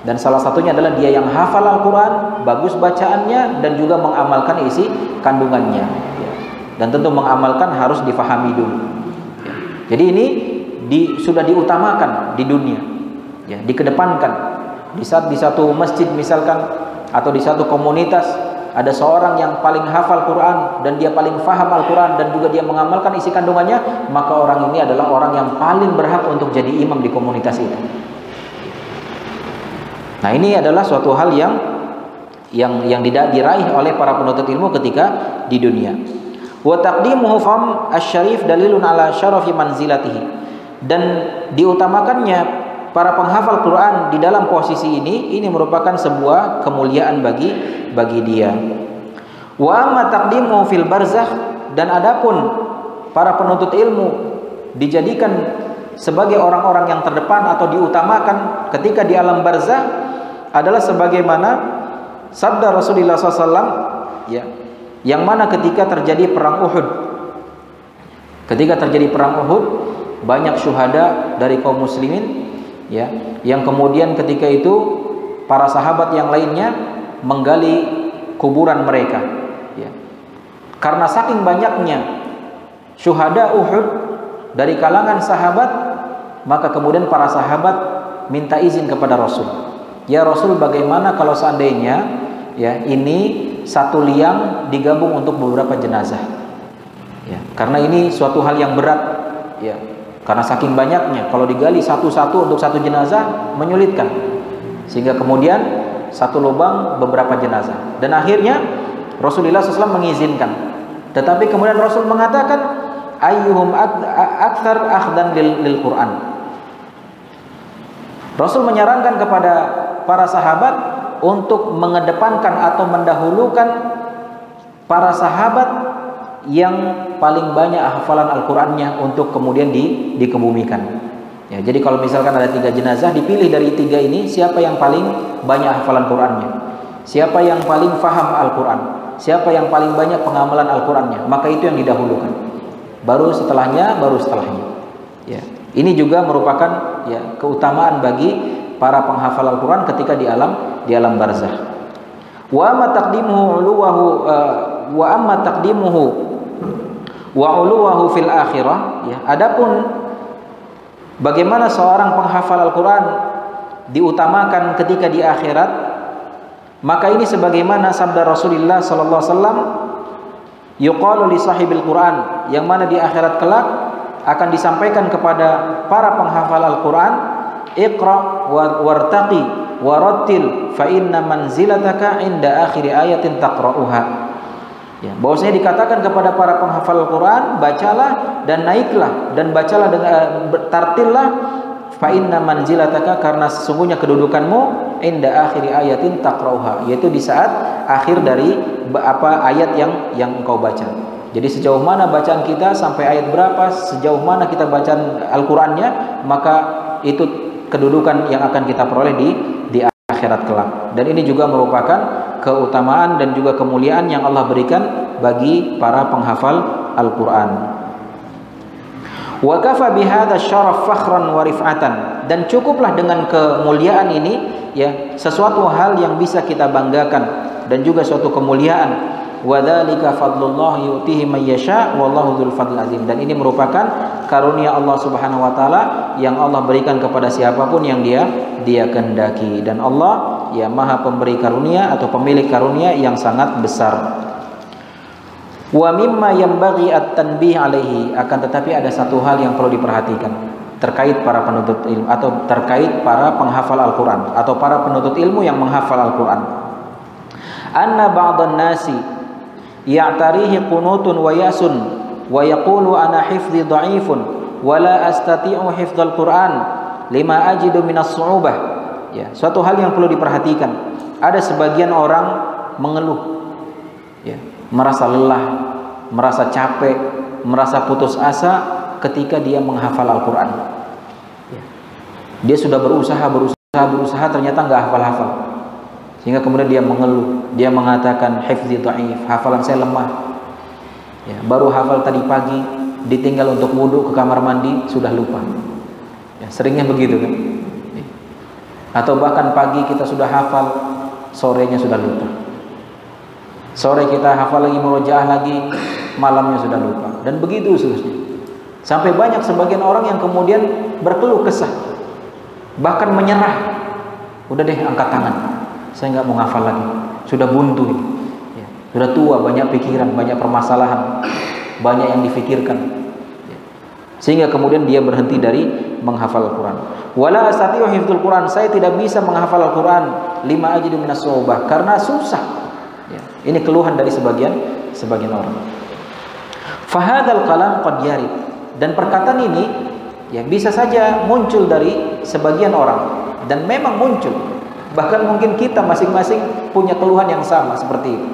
Dan salah satunya adalah dia yang hafal Al-Quran bagus bacaannya dan juga mengamalkan isi kandungannya. Ya. dan tentu mengamalkan harus difahami dulu. Jadi ini di, sudah diutamakan di dunia. Ya dikedepankan. Di saat di satu masjid misalkan atau di satu komunitas ada seorang yang paling hafal Quran dan dia paling faham Al-Quran dan juga dia mengamalkan isi kandungannya, maka orang ini adalah orang yang paling berhak untuk jadi imam di komunitas itu. Nah ini adalah suatu hal yang yang yang tidak diraih oleh para penuntut ilmu ketika di dunia. Wa taqdimuhu fam asy-syarif dalilun ala syarafi manzilatihi. Dan diutamakannya para penghafal Quran di dalam posisi ini ini merupakan sebuah kemuliaan bagi bagi dia. Wa amma taqdimu fil barzakh dan adapun para penuntut ilmu dijadikan sebagai orang-orang yang terdepan atau diutamakan ketika di alam barzah adalah sebagaimana sabda Rasulullah SAW ya yang mana ketika terjadi perang Uhud ketika terjadi perang Uhud banyak syuhada dari kaum muslimin ya. Yang kemudian ketika itu para sahabat yang lainnya menggali kuburan mereka. Ya. Karena saking banyaknya syuhada Uhud dari kalangan sahabat maka kemudian para sahabat minta izin kepada Rasul. Ya Rasul bagaimana kalau seandainya ya ini satu liang digabung untuk beberapa jenazah? Ya. Karena ini suatu hal yang berat. Ya karena saking banyaknya, kalau digali satu-satu untuk satu jenazah menyulitkan. Sehingga kemudian satu lubang beberapa jenazah. Dan akhirnya Rasulullah SAW mengizinkan. Tetapi kemudian Rasul mengatakan ayyuhum akthar akhdan lil, lil Quran. Rasul menyarankan kepada para sahabat untuk mengedepankan atau mendahulukan para sahabat yang paling banyak hafalan Al-Qur'annya untuk kemudian di, dikebumikan. Ya, jadi kalau misalkan ada tiga jenazah dipilih dari tiga ini siapa yang paling banyak hafalan Qur'annya, siapa yang paling faham Al-Quran, siapa yang paling banyak pengamalan Al-Qurannya, maka itu yang didahulukan. Baru setelahnya, baru setelahnya. Ya, ini juga merupakan ya keutamaan bagi para penghafal Al-Quran ketika di alam di alam barzah. Wa amma taqdimuhu uh, wa amma taqdimuhu wa uluwahu fil akhirah ya. Adapun bagaimana seorang penghafal Al-Qur'an diutamakan ketika di akhirat maka ini sebagaimana sabda Rasulullah sallallahu alaihi wasallam yuqalu li sahibil Qur'an yang mana di akhirat kelak akan disampaikan kepada para penghafal Al-Qur'an iqra wartaqi warattil fa inna manzilataka inda akhir ayatin taqra'uha Ya, bahwasanya dikatakan kepada para penghafal Al-Qur'an, bacalah dan naiklah dan bacalah dengan uh, tartillah fa inna manzilataka karena sesungguhnya kedudukanmu inda akhir ayatin taqrauha yaitu di saat akhir dari apa ayat yang yang engkau baca. Jadi sejauh mana bacaan kita sampai ayat berapa, sejauh mana kita bacaan Al-Qur'annya, maka itu kedudukan yang akan kita peroleh di di akhirat kelak. Dan ini juga merupakan keutamaan dan juga kemuliaan yang Allah berikan bagi para penghafal Al-Qur'an. Wa kafa syaraf fakhran wa rif'atan. Dan cukuplah dengan kemuliaan ini ya sesuatu hal yang bisa kita banggakan dan juga suatu kemuliaan. Wa dzalika fadlullah yu'tihi may yasha wallahu dzul fadl azim. Dan ini merupakan karunia Allah Subhanahu wa taala yang Allah berikan kepada siapa pun yang dia dia kehendaki. Dan Allah ya maha pemberi karunia atau pemilik karunia yang sangat besar. Wa mimma bagi at-tanbih alaihi. Akan tetapi ada satu hal yang perlu diperhatikan terkait para penuntut ilmu atau terkait para penghafal Al-Qur'an atau para penuntut ilmu yang menghafal Al-Qur'an. Anna ba'dhan nasi ya'tarihi qunutun wa yasun wa yaqulu ana hifdhi dha'ifun wa la astati'u hifdzal Qur'an lima ajidu minas su'ubah ya suatu hal yang perlu diperhatikan. Ada sebagian orang mengeluh. Ya merasa lelah merasa capek merasa putus asa ketika dia menghafal Al-Quran. Ya. dia sudah berusaha berusaha berusaha ternyata nggak hafal-hafal. Sehingga kemudian dia mengeluh. Dia mengatakan hifzi dhaif hafalan saya lemah. Ya, baru hafal tadi pagi ditinggal untuk wudhu ke kamar mandi sudah lupa. Ya, seringnya begitu kan atau bahkan pagi kita sudah hafal sorenya sudah lupa. Sore kita hafal lagi murojaah lagi malamnya sudah lupa. Dan begitu seterusnya. Sampai banyak sebagian orang yang kemudian berkeluh kesah. Bahkan menyerah. Udah deh angkat tangan. Saya nggak mau hafal lagi. Sudah buntu ya. sudah tua banyak pikiran banyak permasalahan. Banyak yang difikirkan. Ya. sehingga kemudian dia berhenti dari menghafal Al-Quran wala astati'u hifdzul Quran saya tidak bisa menghafal Al-Quran lima ajidu minas sobah karena susah ya. ini keluhan dari sebagian sebagian orang fahadal kalam qad dan perkataan ini Ya, bisa saja muncul dari sebagian orang dan memang muncul. Bahkan mungkin kita masing-masing punya keluhan yang sama seperti itu.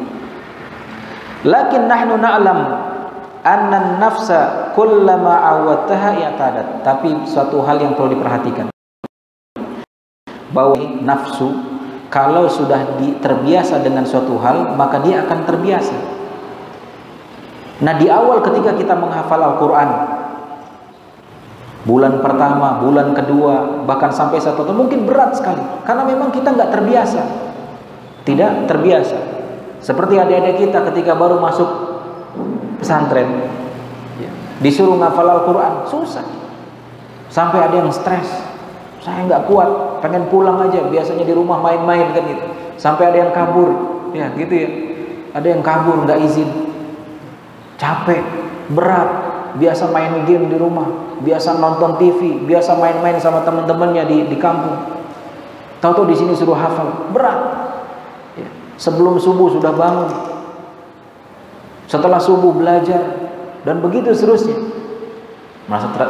Lakin nahnu na'lam anna nafsa kullama awataha i'tadat. Tapi suatu hal yang perlu diperhatikan. Bahwa nafsu kalau sudah terbiasa dengan suatu hal, maka dia akan terbiasa. Nah, di awal ketika kita menghafal Al-Qur'an, bulan pertama, bulan kedua, bahkan sampai satu tahun mungkin berat sekali karena memang kita nggak terbiasa, tidak terbiasa. Seperti adik-adik kita ketika baru masuk pesantren, disuruh ngafal Al-Quran susah, sampai ada yang stres. Saya nggak kuat, pengen pulang aja. Biasanya di rumah main-main kan gitu. Sampai ada yang kabur, ya gitu ya. Ada yang kabur nggak izin, capek, berat, biasa main game di rumah, biasa nonton TV, biasa main-main sama teman-temannya di di kampung. Tahu-tahu di sini suruh hafal, berat. Ya. Sebelum subuh sudah bangun. Setelah subuh belajar dan begitu seterusnya.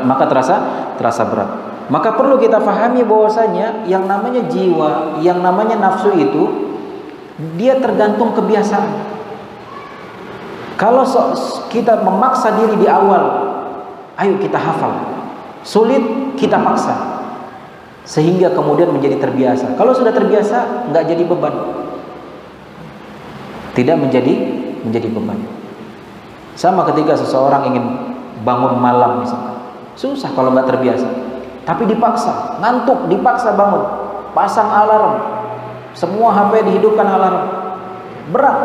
Maka terasa terasa berat. Maka perlu kita pahami bahwasanya yang namanya jiwa, yang namanya nafsu itu dia tergantung kebiasaan. Kalau kita memaksa diri di awal, ayo kita hafal. Sulit kita paksa. Sehingga kemudian menjadi terbiasa. Kalau sudah terbiasa, nggak jadi beban. Tidak menjadi menjadi beban. Sama ketika seseorang ingin bangun malam misalnya. Susah kalau nggak terbiasa. Tapi dipaksa, ngantuk, dipaksa bangun. Pasang alarm. Semua HP dihidupkan alarm. Berat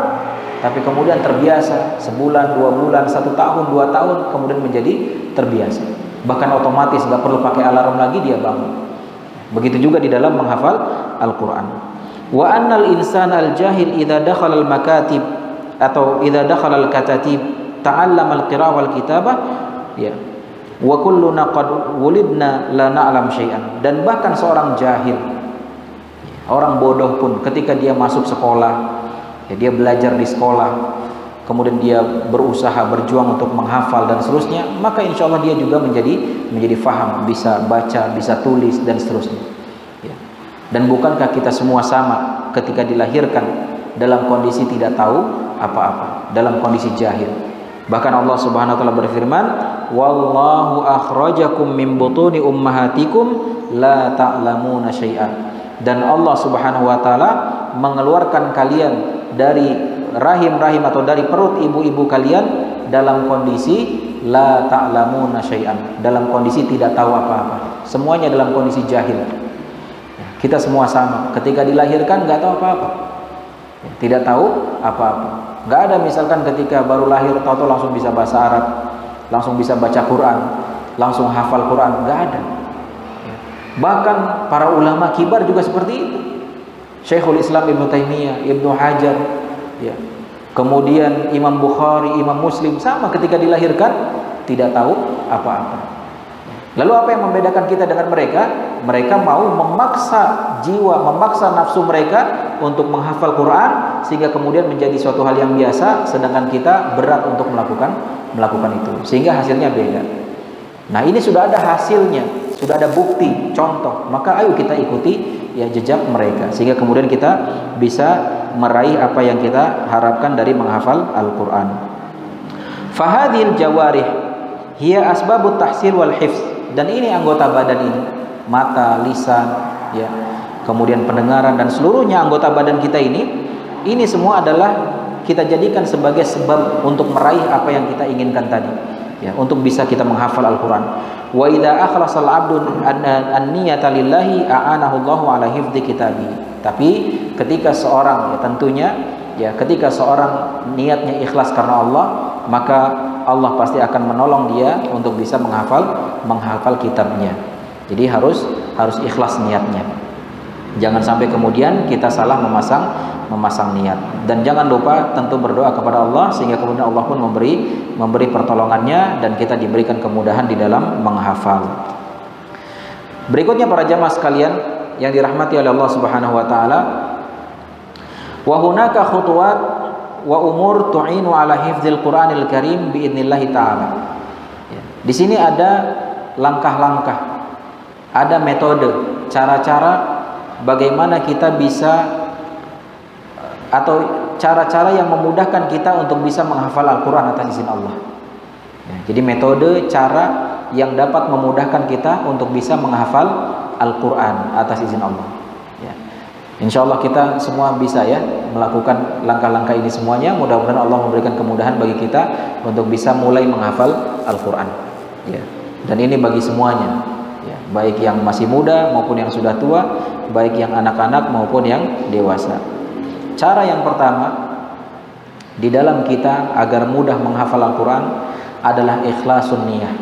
tapi kemudian terbiasa sebulan dua bulan satu tahun dua tahun kemudian menjadi terbiasa bahkan otomatis nggak perlu pakai alarm lagi dia bangun begitu juga di dalam menghafal Al-Quran wa annal insan al jahil idza dakhala al makatib atau idza dakhala al katatib ta'allama al qira'ah wal kitabah ya. Wa kulluna qad wulidna la na'lam syai'an. Dan bahkan seorang jahil orang bodoh pun ketika dia masuk sekolah ya, dia belajar di sekolah kemudian dia berusaha berjuang untuk menghafal dan seterusnya maka insya Allah dia juga menjadi menjadi faham bisa baca bisa tulis dan seterusnya ya. dan bukankah kita semua sama ketika dilahirkan dalam kondisi tidak tahu apa-apa dalam kondisi jahil bahkan Allah Subhanahu wa taala berfirman wallahu akhrajakum min butuni ummahatikum la ta'lamuna syai'an dan Allah Subhanahu wa taala mengeluarkan kalian dari rahim-rahim atau dari perut ibu-ibu kalian dalam kondisi la ta'lamuna syai'an, dalam kondisi tidak tahu apa-apa. Semuanya dalam kondisi jahil. Kita semua sama. Ketika dilahirkan nggak tahu apa-apa. Tidak tahu apa-apa. Nggak ada misalkan ketika baru lahir tahu-tahu langsung bisa bahasa Arab, langsung bisa baca Quran, langsung hafal Quran, nggak ada. Bahkan para ulama kibar juga seperti itu. Syekhul Islam Ibnu Taimiyah, Ibnu Hajar, ya. Kemudian Imam Bukhari, Imam Muslim sama ketika dilahirkan tidak tahu apa-apa. Lalu apa yang membedakan kita dengan mereka? Mereka mau memaksa jiwa, memaksa nafsu mereka untuk menghafal Quran sehingga kemudian menjadi suatu hal yang biasa sedangkan kita berat untuk melakukan melakukan itu. Sehingga hasilnya beda. Nah, ini sudah ada hasilnya, sudah ada bukti, contoh. Maka ayo kita ikuti ya jejak mereka sehingga kemudian kita bisa meraih apa yang kita harapkan dari menghafal Al-Qur'an. Fahadil jawarih hiya asbabut tahsil wal hifz dan ini anggota badan ini mata, lisan, ya, kemudian pendengaran dan seluruhnya anggota badan kita ini ini semua adalah kita jadikan sebagai sebab untuk meraih apa yang kita inginkan tadi. Ya untuk bisa kita menghafal Al-Qur'an. Wa idza akhlasal abdu an-niyata lillahi a'anahu Allahu ala hifdzi kitabi. Tapi ketika seorang ya tentunya ya ketika seorang niatnya ikhlas karena Allah maka Allah pasti akan menolong dia untuk bisa menghafal menghafal kitabnya. Jadi harus harus ikhlas niatnya jangan sampai kemudian kita salah memasang memasang niat dan jangan lupa tentu berdoa kepada Allah sehingga kemudian Allah pun memberi memberi pertolongannya dan kita diberikan kemudahan di dalam menghafal. Berikutnya para jamaah sekalian yang dirahmati oleh Allah Subhanahu wa taala wa hunaka khutuwat wa umur tu'inu ala hifdzil Qur'anil Karim biidznillah taala. Di sini ada langkah-langkah, ada metode, cara-cara bagaimana kita bisa atau cara-cara yang memudahkan kita untuk bisa menghafal Al-Quran atas izin Allah. Ya, jadi metode, cara yang dapat memudahkan kita untuk bisa menghafal Al-Quran atas izin Allah. Ya. Insya Allah kita semua bisa ya melakukan langkah-langkah ini semuanya. Mudah-mudahan Allah memberikan kemudahan bagi kita untuk bisa mulai menghafal Al-Quran. Ya. Dan ini bagi semuanya, ya. baik yang masih muda maupun yang sudah tua, baik yang anak-anak maupun yang dewasa. Cara yang pertama di dalam kita agar mudah menghafal Al-Quran adalah ikhlasun niyah.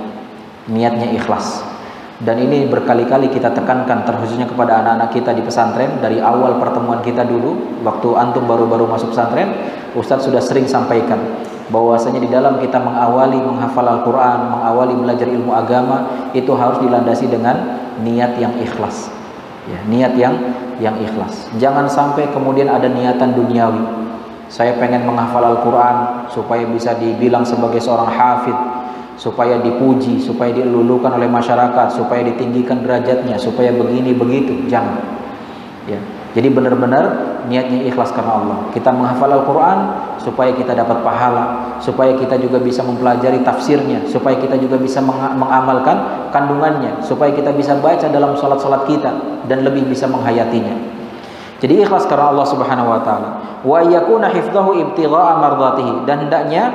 Niatnya ikhlas. Dan ini berkali-kali kita tekankan terkhususnya kepada anak-anak kita di pesantren dari awal pertemuan kita dulu waktu antum baru-baru masuk pesantren Ustadz sudah sering sampaikan bahwasanya di dalam kita mengawali menghafal Al-Quran mengawali belajar ilmu agama itu harus dilandasi dengan niat yang ikhlas ya, niat yang yang ikhlas. Jangan sampai kemudian ada niatan duniawi. Saya pengen menghafal Al-Quran supaya bisa dibilang sebagai seorang hafid, supaya dipuji, supaya dilulukan oleh masyarakat, supaya ditinggikan derajatnya, supaya begini begitu. Jangan. Ya. Jadi benar-benar niatnya ikhlas karena Allah. Kita menghafal Al-Quran supaya kita dapat pahala, supaya kita juga bisa mempelajari tafsirnya, supaya kita juga bisa mengamalkan kandungannya, supaya kita bisa baca dalam salat-salat kita dan lebih bisa menghayatinya. Jadi ikhlas karena Allah Subhanahu wa taala. Wa yakuna hifdhahu ibtigha'a mardatihi dan hendaknya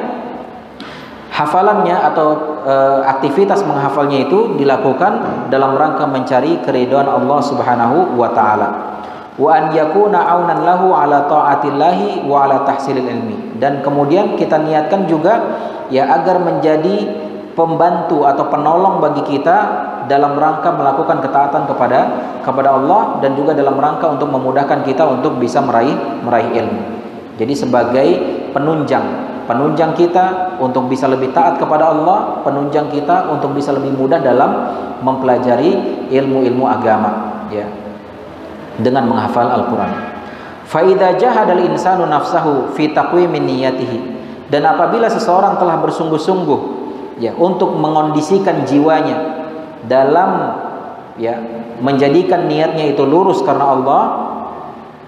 hafalannya atau e, aktivitas menghafalnya itu dilakukan dalam rangka mencari keridhaan Allah Subhanahu wa taala wa an yakuna aunan lahu ala taatillahi wa ala tahsilil ilmi dan kemudian kita niatkan juga ya agar menjadi pembantu atau penolong bagi kita dalam rangka melakukan ketaatan kepada kepada Allah dan juga dalam rangka untuk memudahkan kita untuk bisa meraih meraih ilmu. Jadi sebagai penunjang, penunjang kita untuk bisa lebih taat kepada Allah, penunjang kita untuk bisa lebih mudah dalam mempelajari ilmu-ilmu agama, ya dengan menghafal Al-Quran. Faida jahadal insanu nafsahu fi taqwimin niyatihi. Dan apabila seseorang telah bersungguh-sungguh ya untuk mengondisikan jiwanya dalam ya menjadikan niatnya itu lurus karena Allah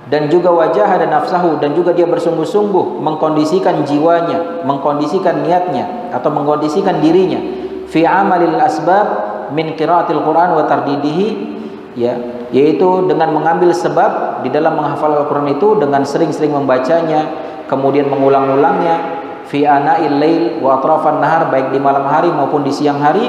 dan juga wajah dan nafsahu dan juga dia bersungguh-sungguh mengkondisikan jiwanya, mengkondisikan niatnya atau mengkondisikan dirinya fi amalil asbab min qiraatil Quran wa tardidihi ya yaitu dengan mengambil sebab di dalam menghafal Al-Qur'an itu dengan sering-sering membacanya kemudian mengulang-ulangnya fi ana'il lail wa atrafan nahar baik di malam hari maupun di siang hari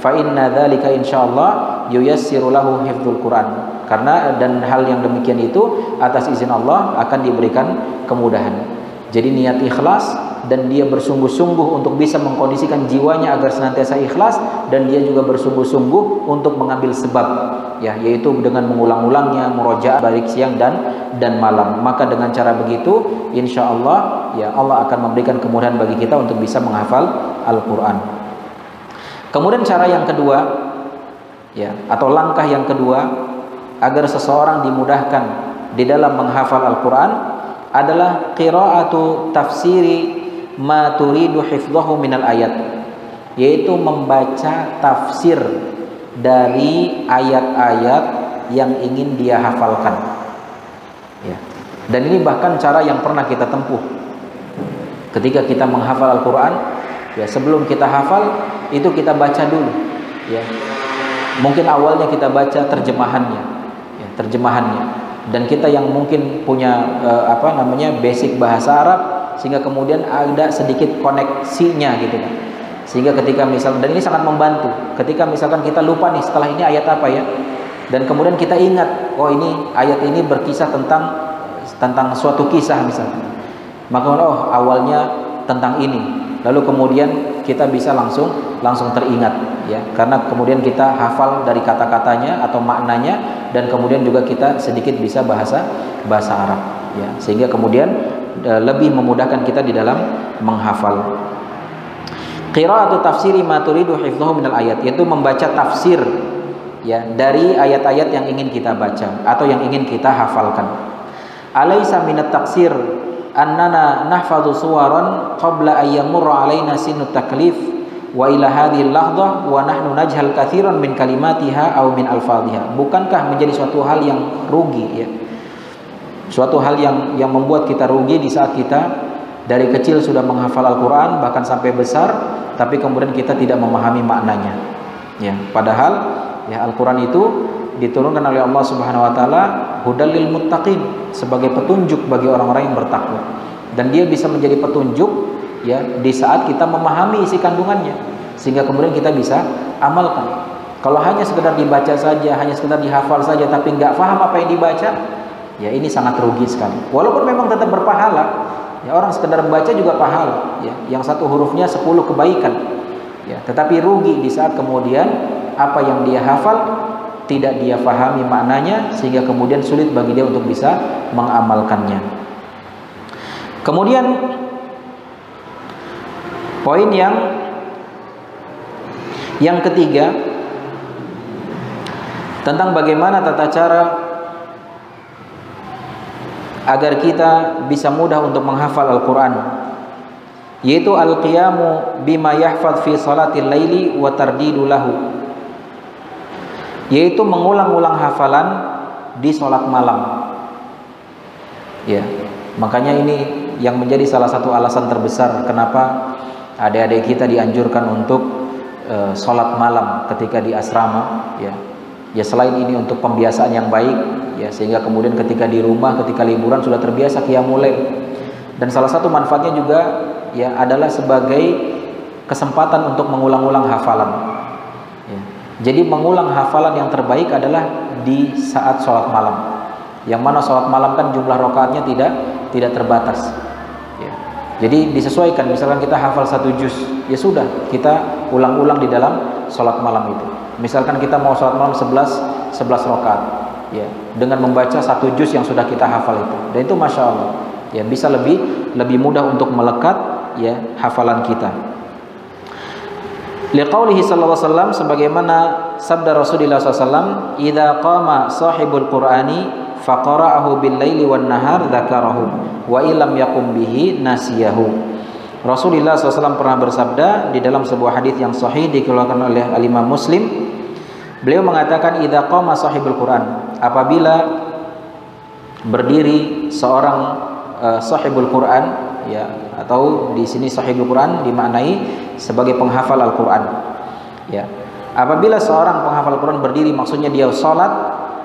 fa inna dzalika insyaallah yuyassiru lahu hifdzul Qur'an. Karena dan hal yang demikian itu atas izin Allah akan diberikan kemudahan. Jadi niat ikhlas dan dia bersungguh-sungguh untuk bisa mengkondisikan jiwanya agar senantiasa ikhlas dan dia juga bersungguh-sungguh untuk mengambil sebab ya yaitu dengan mengulang-ulangnya murojaah balik siang dan dan malam. Maka dengan cara begitu insya Allah ya Allah akan memberikan kemudahan bagi kita untuk bisa menghafal Al-Quran. Kemudian cara yang kedua ya atau langkah yang kedua agar seseorang dimudahkan di dalam menghafal Al-Quran adalah qiraatu tafsiri ma turidu hifdhahu minal ayat yaitu membaca tafsir dari ayat-ayat yang ingin dia hafalkan. Ya. Dan ini bahkan cara yang pernah kita tempuh. Ketika kita menghafal Al-Qur'an ya sebelum kita hafal itu kita baca dulu ya. Mungkin awalnya kita baca terjemahannya ya, terjemahannya. Dan kita yang mungkin punya uh, apa namanya basic bahasa Arab sehingga kemudian ada sedikit koneksinya gitu kan. Sehingga ketika misal dan ini sangat membantu. Ketika misalkan kita lupa nih setelah ini ayat apa ya? Dan kemudian kita ingat oh ini ayat ini berkisah tentang tentang suatu kisah misalnya maka oh awalnya tentang ini. Lalu kemudian kita bisa langsung langsung teringat ya. Karena kemudian kita hafal dari kata-katanya atau maknanya dan kemudian juga kita sedikit bisa bahasa bahasa Arab ya. Sehingga kemudian lebih memudahkan kita di dalam menghafal. Qira'atu tafsiri ma turidu hifdhahu minal ayat yaitu membaca tafsir ya dari ayat-ayat yang ingin kita baca atau yang ingin kita hafalkan. Alaysa minat taksir annana nahfadhu suwaran qabla ayyamurra alaina sinu taklif wa ila hadhil lahdhah wa nahnu najhal katsiran min kalimatiha aw min alfadhiha bukankah menjadi suatu hal yang rugi ya suatu hal yang yang membuat kita rugi di saat kita dari kecil sudah menghafal Al-Qur'an bahkan sampai besar tapi kemudian kita tidak memahami maknanya. Ya padahal ya Al-Qur'an itu diturunkan oleh Allah Subhanahu wa taala hudalil muttaqin sebagai petunjuk bagi orang-orang yang bertakwa. Dan dia bisa menjadi petunjuk ya di saat kita memahami isi kandungannya sehingga kemudian kita bisa amalkan. Kalau hanya sekedar dibaca saja hanya sekedar dihafal saja tapi nggak paham apa yang dibaca ya ini sangat rugi sekali. Walaupun memang tetap berpahala ya orang sekedar membaca juga pahala ya. Yang satu hurufnya 10 kebaikan ya. Tetapi rugi di saat kemudian apa yang dia hafal tidak dia fahami maknanya sehingga kemudian sulit bagi dia untuk bisa mengamalkannya. Kemudian poin yang yang ketiga tentang bagaimana tata cara agar kita bisa mudah untuk menghafal Al-Qur'an yaitu al-qiyamu bima yahfaz fi salatil laili wa tardidu lahu yaitu mengulang-ulang hafalan di sholat malam. Ya, makanya ini yang menjadi salah satu alasan terbesar kenapa adik-adik kita dianjurkan untuk e, sholat malam ketika di asrama. Ya, ya selain ini untuk pembiasaan yang baik, ya sehingga kemudian ketika di rumah, ketika liburan sudah terbiasa mulai Dan salah satu manfaatnya juga ya adalah sebagai kesempatan untuk mengulang-ulang hafalan jadi mengulang hafalan yang terbaik adalah di saat sholat malam. Yang mana sholat malam kan jumlah rokaatnya tidak tidak terbatas. Ya. Jadi disesuaikan. Misalkan kita hafal satu juz, ya sudah kita ulang-ulang di dalam sholat malam itu. Misalkan kita mau sholat malam 11 11 rokaat, ya dengan membaca satu juz yang sudah kita hafal itu. Dan itu masya Allah, ya bisa lebih lebih mudah untuk melekat ya hafalan kita. Liqaulihi sallallahu alaihi wasallam sebagaimana sabda Rasulullah SAW, "Idza qama sahibul Qur'ani faqara'ahu bil laili wan nahar dzakarahu wa illam yaqum bihi nasiyahu." Rasulullah SAW pernah bersabda di dalam sebuah hadis yang sahih dikeluarkan oleh Al-Imam Muslim. Beliau mengatakan idza qama sahibul Qur'an, apabila berdiri seorang uh, sahibul Quran ya atau di sini sahibul Quran dimaknai sebagai penghafal Al-Qur'an. Ya. Apabila seorang penghafal Quran berdiri maksudnya dia salat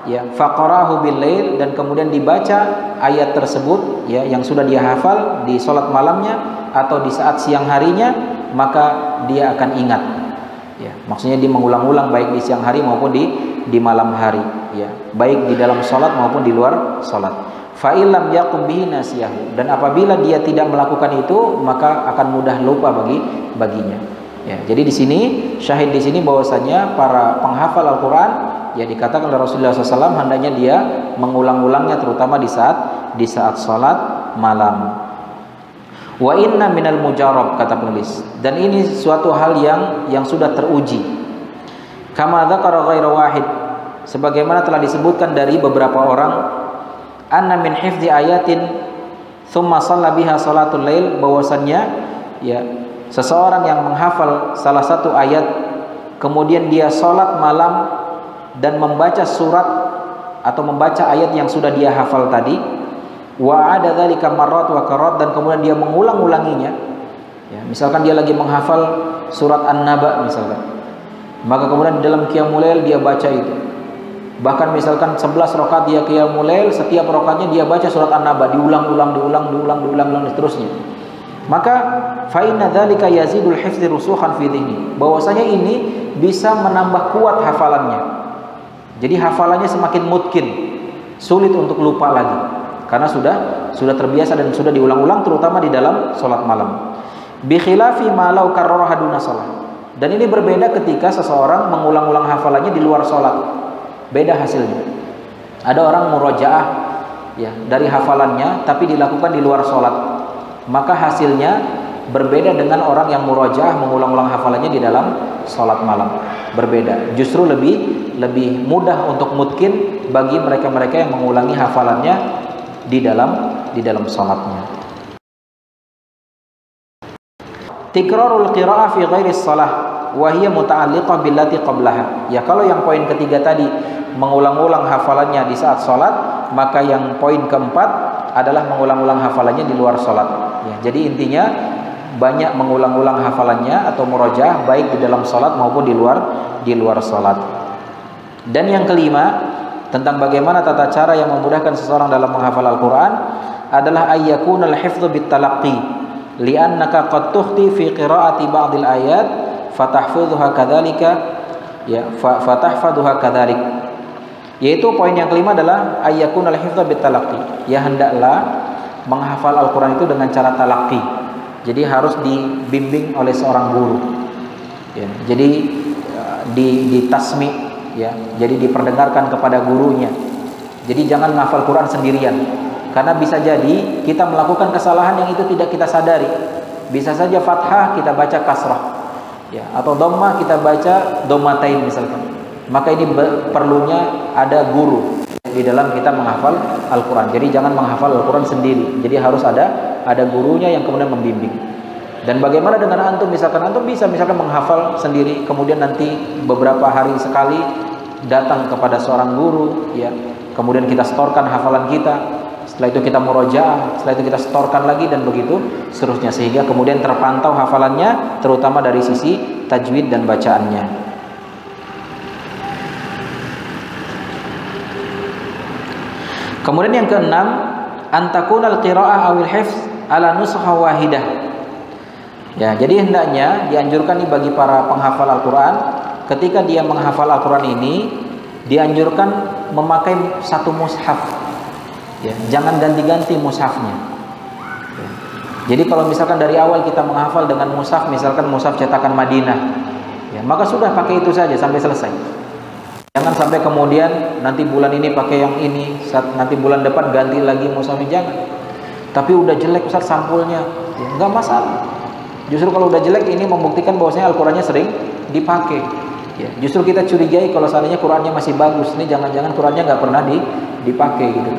ya faqarahu bil dan kemudian dibaca ayat tersebut ya yang sudah dia hafal di salat malamnya atau di saat siang harinya maka dia akan ingat ya maksudnya dia mengulang-ulang baik di siang hari maupun di di malam hari ya. Baik di dalam salat maupun di luar salat. Fa'ilam yakum bihi nasiyahu. Dan apabila dia tidak melakukan itu maka akan mudah lupa bagi baginya. Ya jadi di sini syahid di sini bahwasanya para penghafal Al-Qur'an ya dikatakan oleh Rasulullah SAW hendaknya dia mengulang-ulangnya terutama di saat di saat salat malam. Wa inna minal mujarab kata penulis. Dan ini suatu hal yang yang sudah teruji. Kama dzakara ghairu wahid sebagaimana telah disebutkan dari beberapa orang anna min hifzi ayatin thumma shalla biha salatul lail bahwasannya ya seseorang yang menghafal salah satu ayat kemudian dia salat malam dan membaca surat atau membaca ayat yang sudah dia hafal tadi wa ada dzalika marrat wa karat dan kemudian dia mengulang-ulanginya ya misalkan dia lagi menghafal surat an-naba misalkan maka kemudian dalam qiyamul dia baca itu Bahkan misalkan 11 rakaat dia qiyamul lail, setiap rakaatnya dia baca surat An-Naba diulang-ulang diulang diulang diulang diulang seterusnya. Maka fa inna dzalika yazidul hifdzi rusuhan fi dhihni. Bahwasanya ini bisa menambah kuat hafalannya. Jadi hafalannya semakin mungkin sulit untuk lupa lagi karena sudah sudah terbiasa dan sudah diulang-ulang terutama di dalam salat malam. Bi khilafi ma law karraraha duna Dan ini berbeda ketika seseorang mengulang-ulang hafalannya di luar salat beda hasilnya. Ada orang murojaah ya dari hafalannya tapi dilakukan di luar sholat, maka hasilnya berbeda dengan orang yang murojaah mengulang-ulang hafalannya di dalam sholat malam. Berbeda. Justru lebih lebih mudah untuk mungkin bagi mereka-mereka yang mengulangi hafalannya di dalam di dalam sholatnya. tikrarul qira'ah fi ghairi shalah wa hiya muta'alliqah billati qablaha. Ya kalau yang poin ketiga tadi mengulang-ulang hafalannya di saat salat, maka yang poin keempat adalah mengulang-ulang hafalannya di luar salat. Ya, jadi intinya banyak mengulang-ulang hafalannya atau murojaah baik di dalam salat maupun di luar di luar salat. Dan yang kelima tentang bagaimana tata cara yang memudahkan seseorang dalam menghafal Al-Qur'an adalah ayyakunal hifdzu bitalaqqi li'annaka qad tuhti fi qira'ati ba'dil ayat fatahfudhuha kadzalika ya fatahfadhuha kadzalik yaitu poin yang kelima adalah ayyakunal hifdzu bitalaqqi ya hendaklah menghafal Al-Qur'an itu dengan cara talaqi. Jadi harus dibimbing oleh seorang guru. Ya jadi eh, di di tasmi ya jadi diperdengarkan kepada gurunya. Jadi jangan menghafal Quran sendirian. Karena bisa jadi kita melakukan kesalahan yang itu tidak kita sadari. Bisa saja fathah kita baca kasrah ya atau dhammah kita baca dhammatain misalkan. Maka ini perlunya ada guru di dalam kita menghafal Al-Quran. Jadi jangan menghafal Al-Quran sendiri. Jadi harus ada ada gurunya yang kemudian membimbing. Dan bagaimana dengan antum? Misalkan antum bisa misalkan menghafal sendiri kemudian nanti beberapa hari sekali datang kepada seorang guru ya. Kemudian kita setorkan hafalan kita setelah itu kita murojaah setelah itu kita setorkan lagi dan begitu seterusnya. Sehingga kemudian terpantau hafalannya terutama dari sisi tajwid dan bacaannya. Kemudian yang keenam antakunal qiraah awil hifz ala nusha wahidah. Ya jadi hendaknya dianjurkan nih bagi para penghafal Al-Qur'an. Ketika dia menghafal Al-Quran ini dianjurkan memakai satu mushaf ya jangan ganti-ganti mushafnya. Ya. jadi kalau misalkan dari awal kita menghafal dengan mushaf misalkan mushaf cetakan Madinah ya maka sudah pakai itu saja sampai selesai. Jangan sampai kemudian nanti bulan ini pakai yang ini saat nanti bulan depan ganti lagi mushafnya jangan. Tapi udah jelek Ustaz sampulnya. Ya, nggak masalah. Justru kalau udah jelek ini membuktikan bahwasanya Al-Qurannya sering dipakai. Ya, justru kita curigai kalau seandainya Qurannya masih bagus, ini jangan-jangan Qurannya nggak pernah di, dipakai gitu.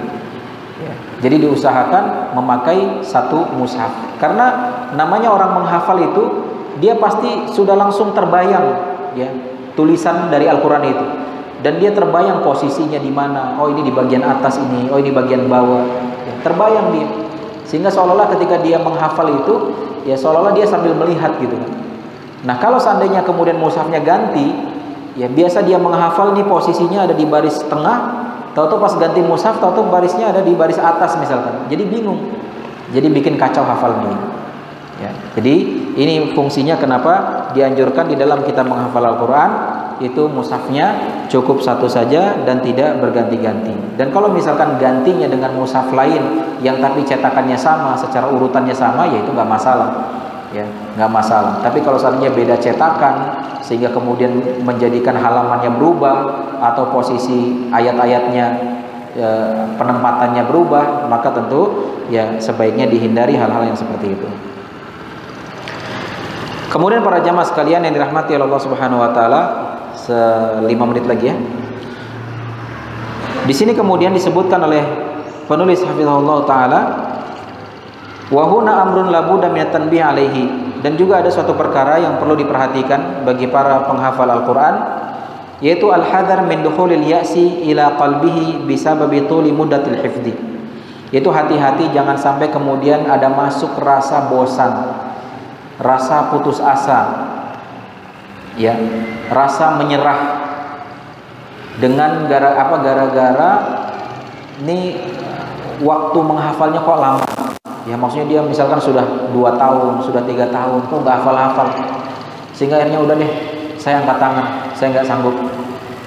Jadi diusahakan memakai satu mushaf. Karena namanya orang menghafal itu dia pasti sudah langsung terbayang ya tulisan dari Al-Quran itu dan dia terbayang posisinya di mana. Oh ini di bagian atas ini, oh ini bagian bawah. Ya, terbayang dia. Sehingga seolah-olah ketika dia menghafal itu ya seolah-olah dia sambil melihat gitu. Nah kalau seandainya kemudian mushafnya ganti, ya biasa dia menghafal nih posisinya ada di baris tengah, tahu-tahu pas ganti mushaf, tahu-tahu barisnya ada di baris atas misalkan. Jadi bingung, jadi bikin kacau hafalnya. Ya, jadi ini fungsinya kenapa dianjurkan di dalam kita menghafal Al-Quran itu mushafnya cukup satu saja dan tidak berganti-ganti. Dan kalau misalkan gantinya dengan mushaf lain yang tapi cetakannya sama, secara urutannya sama, ya itu nggak masalah ya nggak masalah. Tapi kalau seandainya beda cetakan sehingga kemudian menjadikan halamannya berubah atau posisi ayat-ayatnya e, penempatannya berubah maka tentu ya sebaiknya dihindari hal-hal yang seperti itu. Kemudian para jamaah sekalian yang dirahmati Allah Subhanahu wa taala selima menit lagi ya. Di sini kemudian disebutkan oleh penulis hafizahullah taala Wahuna amrun labu dan alaihi dan juga ada suatu perkara yang perlu diperhatikan bagi para penghafal Al-Qur'an yaitu al-hadar min dukhulil ya'si ila qalbihi bisababi tuli muddatil hifdi. Yaitu hati-hati jangan sampai kemudian ada masuk rasa bosan, rasa putus asa. Ya, rasa menyerah dengan gara apa gara-gara ini waktu menghafalnya kok lama ya maksudnya dia misalkan sudah dua tahun sudah tiga tahun kok nggak hafal-hafal? Sehingga akhirnya udah deh saya angkat tangan saya nggak sanggup.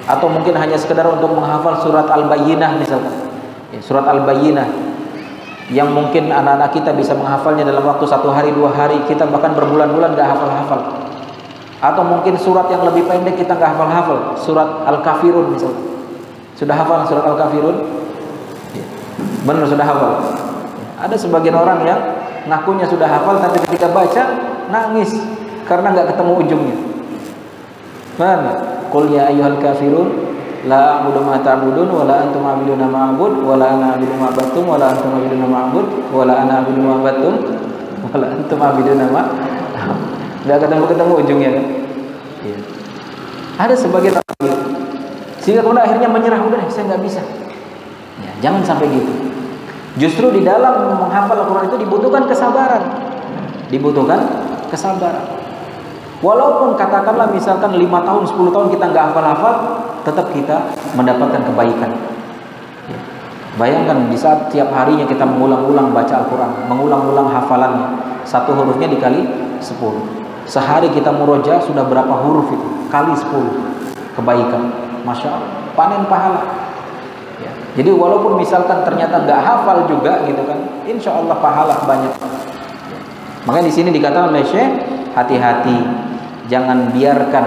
Atau mungkin hanya sekedar untuk menghafal surat al-bayyinah misalkan. Ya, surat al-bayyinah yang mungkin anak-anak kita bisa menghafalnya dalam waktu satu hari dua hari kita bahkan berbulan-bulan nggak hafal-hafal. Atau mungkin surat yang lebih pendek kita nggak hafal-hafal surat al-kafirun misalkan. Sudah hafal surat al-kafirun? Ya. benar sudah hafal ada sebagian orang yang ngakunya sudah hafal tapi ketika baca nangis karena nggak ketemu ujungnya. Mana? Qul ya ayyuhal kafirun la a'budu ma ta'budun wa la antum 'abiduna ma a'bud wa la ana 'abidu ma battum wa la antum 'abiduna ma a'bud wa la ana 'abidu ma battum wa la antum 'abiduna ma nggak ketemu ketemu ujungnya kan ya. ada sebagian orang sehingga kemudian akhirnya menyerah udah saya nggak bisa ya, jangan sampai gitu justru di dalam menghafal Al-Quran itu dibutuhkan kesabaran. Dibutuhkan kesabaran. Walaupun katakanlah misalkan lima tahun 10 tahun kita nggak hafal-hafal tetap kita mendapatkan kebaikan. Ya. bayangkan di saat tiap harinya kita mengulang-ulang baca Al-Quran mengulang-ulang hafalannya satu hurufnya dikali 10 sehari kita muroja sudah berapa huruf itu? Kali 10 kebaikan. Masya Allah, panen pahala. Jadi walaupun misalkan ternyata nggak hafal juga gitu kan, insya Allah pahala banyak. Ya. Makanya di sini dikatakan oleh Syekh, hati-hati, jangan biarkan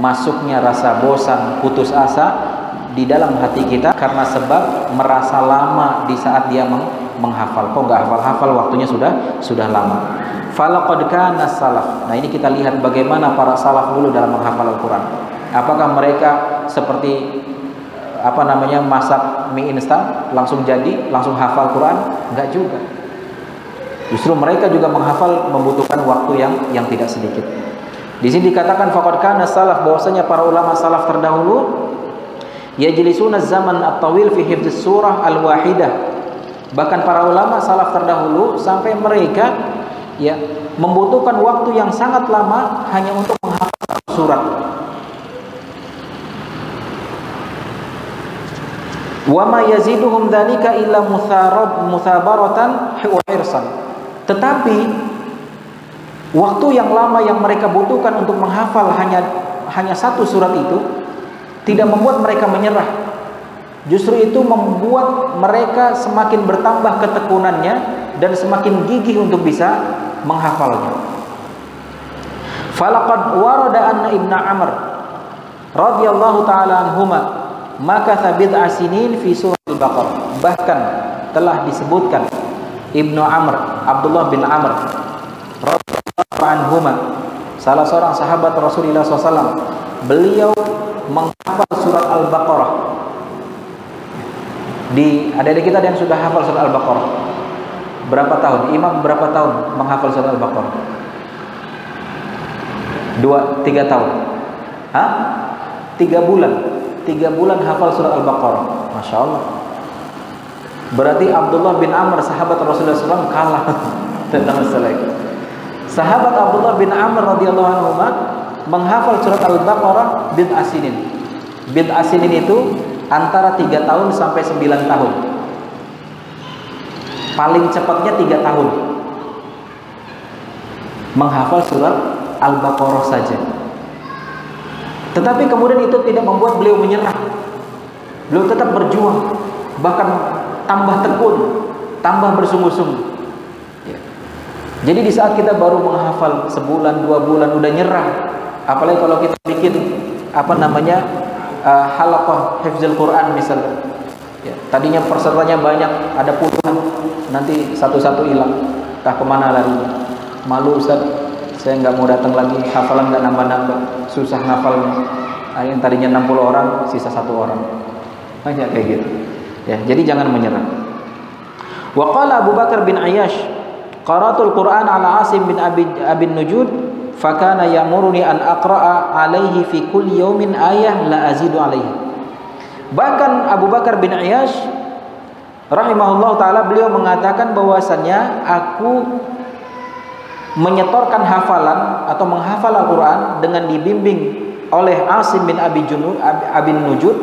masuknya rasa bosan, putus asa di dalam hati kita karena sebab merasa lama di saat dia meng menghafal. Kok nggak hafal-hafal waktunya sudah sudah lama. Falaqad salaf. Nah, ini kita lihat bagaimana para salaf dulu dalam menghafal Al-Qur'an. Apakah mereka seperti apa namanya masak mie instan langsung jadi, langsung hafal Quran? Enggak juga. Justru mereka juga menghafal membutuhkan waktu yang yang tidak sedikit. Di sini dikatakan faqad kana salaf bahwasanya para ulama salaf terdahulu yajlisuna zaman at-tawil fi hifdz surah al-wahidah. Bahkan para ulama salaf terdahulu sampai mereka ya membutuhkan waktu yang sangat lama hanya untuk menghafal surat wa ma yaziduhum dzalika illa tetapi waktu yang lama yang mereka butuhkan untuk menghafal hanya hanya satu surat itu tidak membuat mereka menyerah. Justru itu membuat mereka semakin bertambah ketekunannya dan semakin gigih untuk bisa menghafalnya. Falaqad warada anna ibna amr radhiyallahu taala anhuma maka sabit asinin fi surah al-baqarah bahkan telah disebutkan Ibnu Amr Abdullah bin Amr radhiyallahu anhuma salah seorang sahabat Rasulullah SAW beliau menghafal surat al-baqarah. Di ada di kita yang sudah hafal surat al-baqarah. Berapa tahun? Imam berapa tahun menghafal surat al-baqarah? Dua tiga tahun. Hah? tiga bulan tiga bulan hafal surat Al-Baqarah. Masya Allah. Berarti Abdullah bin Amr sahabat Rasulullah SAW kalah tentang masalah Sahabat Abdullah bin Amr radhiyallahu anhu menghafal surat Al-Baqarah bin asinin. Bin asinin itu antara tiga tahun sampai sembilan tahun. Paling cepatnya tiga tahun. Menghafal surat Al-Baqarah saja. Tetapi kemudian itu tidak membuat beliau menyerah. Beliau tetap berjuang, bahkan tambah tekun, tambah bersungguh-sungguh. Ya. Jadi di saat kita baru menghafal sebulan, dua bulan, udah nyerah. Apalagi kalau kita bikin apa namanya uh, halaqah hifzul Quran misalnya. Ya, tadinya pesertanya banyak, ada puluhan, nanti satu-satu hilang. Entah ke mana larinya. Malu Ustaz, saya nggak mau datang lagi hafalan nggak nambah-nambah susah ngafalnya. Nah, yang tadinya 60 orang sisa satu orang. Banyak kayak gitu. Ya jadi jangan menyerah. Waqala Abu Bakar bin Ayyash qaratul Quran ala Asim bin Abi Abin Nujud fakana ya'muruni an aqra'a alaihi fi kulli yawmin ayah la azidu alaihi bahkan Abu Bakar bin Ayyash rahimahullah taala beliau mengatakan bahwasannya aku menyetorkan hafalan atau menghafal Al-Quran dengan dibimbing oleh Asim bin Abi Junud, Abin Nujud.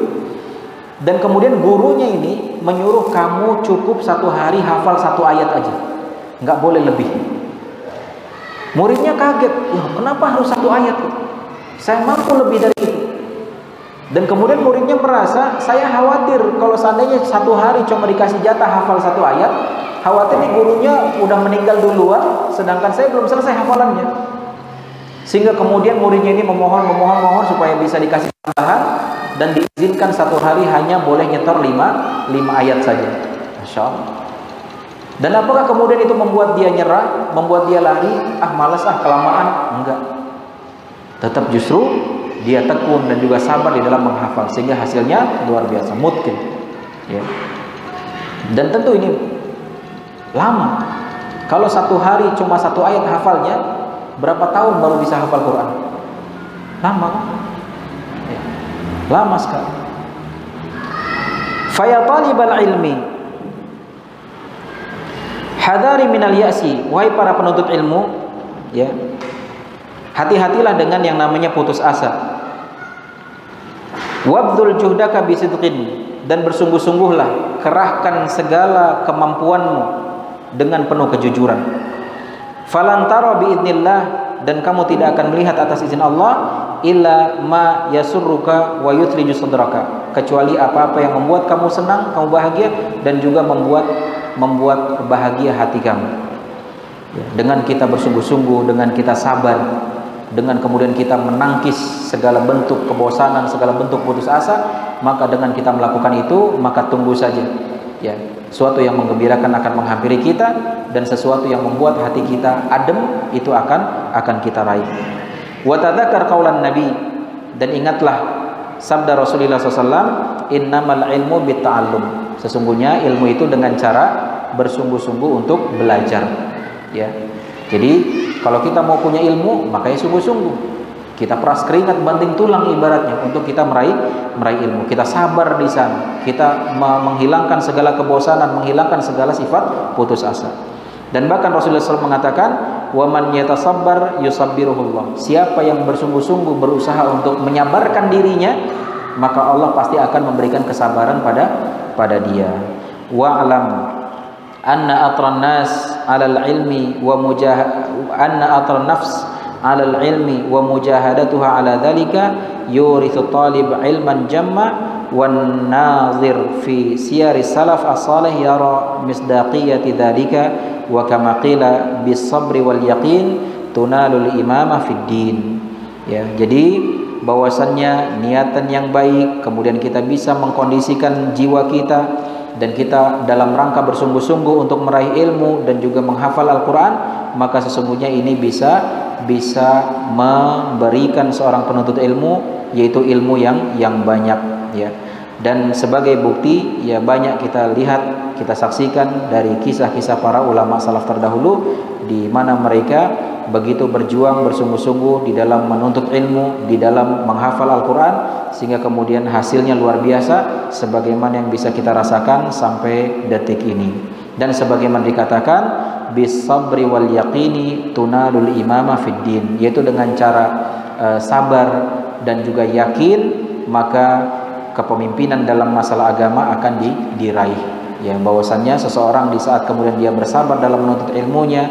Dan kemudian gurunya ini menyuruh kamu cukup satu hari hafal satu ayat aja. Nggak boleh lebih. Muridnya kaget kenapa harus satu ayat saya mampu lebih dari itu. Dan kemudian muridnya merasa saya khawatir kalau seandainya satu hari cuma dikasih jatah hafal satu ayat Khawatir nih gurunya udah meninggal duluan, sedangkan saya belum selesai hafalannya. Sehingga kemudian muridnya ini memohon, memohon, memohon supaya bisa dikasih tambahan dan diizinkan satu hari hanya boleh nyetor lima, lima ayat saja. Masya Allah. Dan apakah kemudian itu membuat dia nyerah, membuat dia lari, ah malas ah kelamaan? Enggak. Tetap justru dia tekun dan juga sabar di dalam menghafal sehingga hasilnya luar biasa, mungkin. Ya. Dan tentu ini lama. Kalau satu hari cuma satu ayat hafalnya, Berapa tahun baru bisa hafal Quran? Lama kan? Ya. Lama sekali. Faya talibal ilmi Hadari minal ya'si Wahai para penuntut ilmu ya Hati-hatilah dengan yang namanya putus asa Wabdul juhdaka bisidqin dan bersungguh-sungguhlah kerahkan segala kemampuanmu dengan penuh kejujuran. Falantara biidnillah dan kamu tidak akan melihat atas izin Allah illa ma yasurruka wa yuthriju sadraka kecuali apa-apa yang membuat kamu senang, kamu bahagia dan juga membuat membuat bahagia hati kamu. Ya, dengan kita bersungguh-sungguh, dengan kita sabar, dengan kemudian kita menangkis segala bentuk kebosanan, segala bentuk putus asa, maka dengan kita melakukan itu, maka tunggu saja. Ya, sesuatu yang menggembirakan akan menghampiri kita dan sesuatu yang membuat hati kita adem itu akan akan kita raih. Wa tadzakar qaulan Nabi dan ingatlah sabda Rasulullah SAW, innamal ilmu bitta'allum. Sesungguhnya ilmu itu dengan cara bersungguh-sungguh untuk belajar. Ya. Jadi kalau kita mau punya ilmu, makanya sungguh-sungguh. Kita peras keringat banting tulang ibaratnya untuk kita meraih meraih ilmu. Kita sabar di sana. Kita menghilangkan segala kebosanan, menghilangkan segala sifat putus asa. Dan bahkan Rasulullah SAW mengatakan, "Waman yatasabbar yusabbiruhullah." Siapa yang bersungguh-sungguh berusaha untuk menyabarkan dirinya, maka Allah pasti akan memberikan kesabaran pada pada dia. Wa alam anna atran nas 'alal ilmi wa mujah anna atran nafs 'alal ilmi wa mujahadatuha 'ala dhalika yurithu talib ilman jamma wan nazir fi siyari salaf as-salih yara misdaqiyati dhalika wa kama qila bis sabri wal yaqin tunalul imamah fid din. Ya jadi bahwasannya niatan yang baik kemudian kita bisa mengkondisikan jiwa kita dan kita dalam rangka bersungguh-sungguh untuk meraih ilmu dan juga menghafal Al-Qur'an, maka sesungguhnya ini bisa bisa memberikan seorang penuntut ilmu yaitu ilmu yang yang banyak ya. Dan sebagai bukti ya banyak kita lihat, kita saksikan dari kisah-kisah para ulama salaf terdahulu di mana mereka begitu berjuang bersungguh-sungguh di dalam menuntut ilmu, di dalam menghafal Al-Qur'an sehingga kemudian hasilnya luar biasa sebagaimana yang bisa kita rasakan sampai detik ini. Dan sebagaimana dikatakan bis sabri wal yaqini tunalul imama fid din yaitu dengan cara uh, sabar dan juga yakin maka kepemimpinan dalam masalah agama akan di, diraih. Ya bahwasannya seseorang di saat kemudian dia bersabar dalam menuntut ilmunya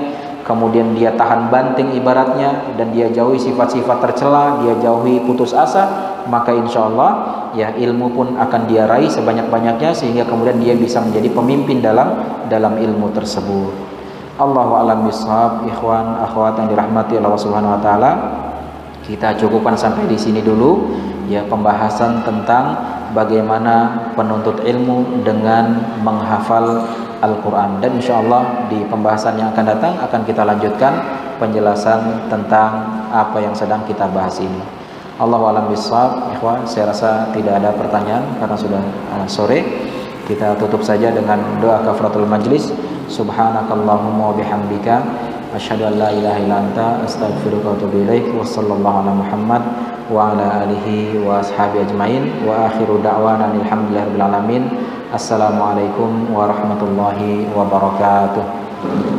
kemudian dia tahan banting ibaratnya dan dia jauhi sifat-sifat tercela dia jauhi putus asa maka insya Allah ya ilmu pun akan dia raih sebanyak-banyaknya sehingga kemudian dia bisa menjadi pemimpin dalam dalam ilmu tersebut. Allahu alam bisawab ikhwan akhwat yang dirahmati Allah Subhanahu wa taala. Kita cukupkan sampai di sini dulu ya pembahasan tentang bagaimana penuntut ilmu dengan menghafal Al-Quran. Dan insya Allah di pembahasan yang akan datang akan kita lanjutkan penjelasan tentang apa yang sedang kita bahas ini. Allah alam bisawab ikhwan saya rasa tidak ada pertanyaan karena sudah uh, sore. Kita tutup saja dengan doa kafaratul majlis. Subhanakallahumma bihamdika asyhadu an la ilaha illa anta astaghfiruka wa atubu ilaik. Wa sallallahu ala muhammad wa ala alihi wa ashabi ajmain. Wa akhiru da'wana alhamdulillahirabbil alamin. Assalamualaikum warahmatullahi wabarakatuh